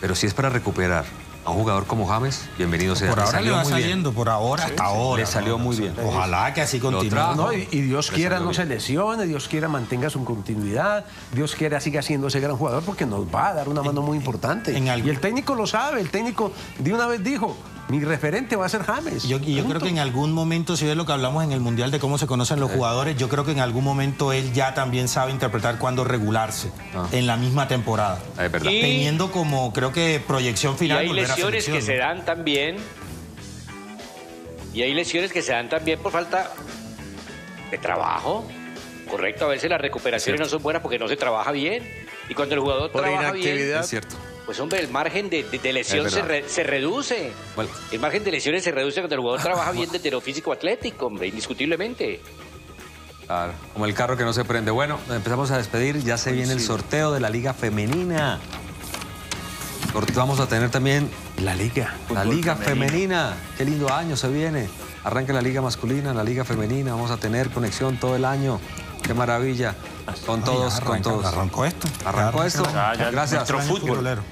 Pero si es para recuperar a un jugador como James, bienvenido sea. Por ahora le va muy bien. saliendo, por ahora, hasta ahora. Le salió muy bien. Ojalá que así continúe. No, y, y Dios Le quiera no se lesione, Dios quiera mantenga su continuidad, Dios quiera siga siendo ese gran jugador porque nos va a dar una mano muy importante. en algo- Y el técnico lo sabe, el técnico de una vez dijo, mi referente va a ser James. Yo, y yo creo que en algún momento, si ves lo que hablamos en el Mundial de cómo se conocen los jugadores, yo creo que en algún momento él ya también sabe interpretar cuándo regularse Ah. en la misma temporada. Es verdad. Y- Teniendo como, creo que proyección Y final. hay volver a lesiones que se dan también. Y hay lesiones que se dan también por falta de trabajo. Correcto, a veces las recuperaciones no son buenas porque no se trabaja bien. Y cuando el jugador Por trabaja bien, inactividad. Es cierto. Pues hombre, el margen de, de- de lesión Es se, verdad. re- se reduce. Bueno. El margen de lesiones se reduce cuando el jugador trabaja bien desde lo físico atlético, hombre, indiscutiblemente. Claro, como el carro que no se prende. Bueno, empezamos a despedir. Ya se viene el sorteo de la Liga Femenina. Vamos a tener también La liga. la Liga Femenina. Qué lindo año se viene. Arranca la Liga Masculina, la Liga Femenina. Vamos a tener conexión todo el año. Qué maravilla. Con todos, con todos. Arrancó esto. Arrancó esto. Ya, ya, Gracias. nuestro fútbol. futbolero.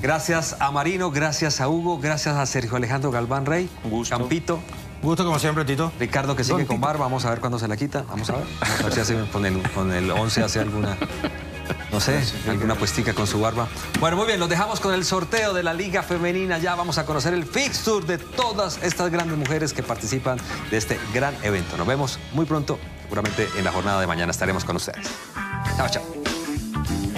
Gracias a Marino, gracias a Hugo, gracias a Sergio Alejandro Galván Rey, Un gusto. Campito, Gusto como siempre, Tito. Ricardo que sigue con barba, vamos a ver cuándo se la quita, vamos a ver. Vamos a ver si hace con el, con el 11 hace alguna, no sé, alguna puestica con su barba. Bueno, muy bien, los dejamos con el sorteo de la Liga Femenina. Ya vamos a conocer el fixture de todas estas grandes mujeres que participan de este gran evento. Nos vemos muy pronto, seguramente en la jornada de mañana estaremos con ustedes. Chao, chao.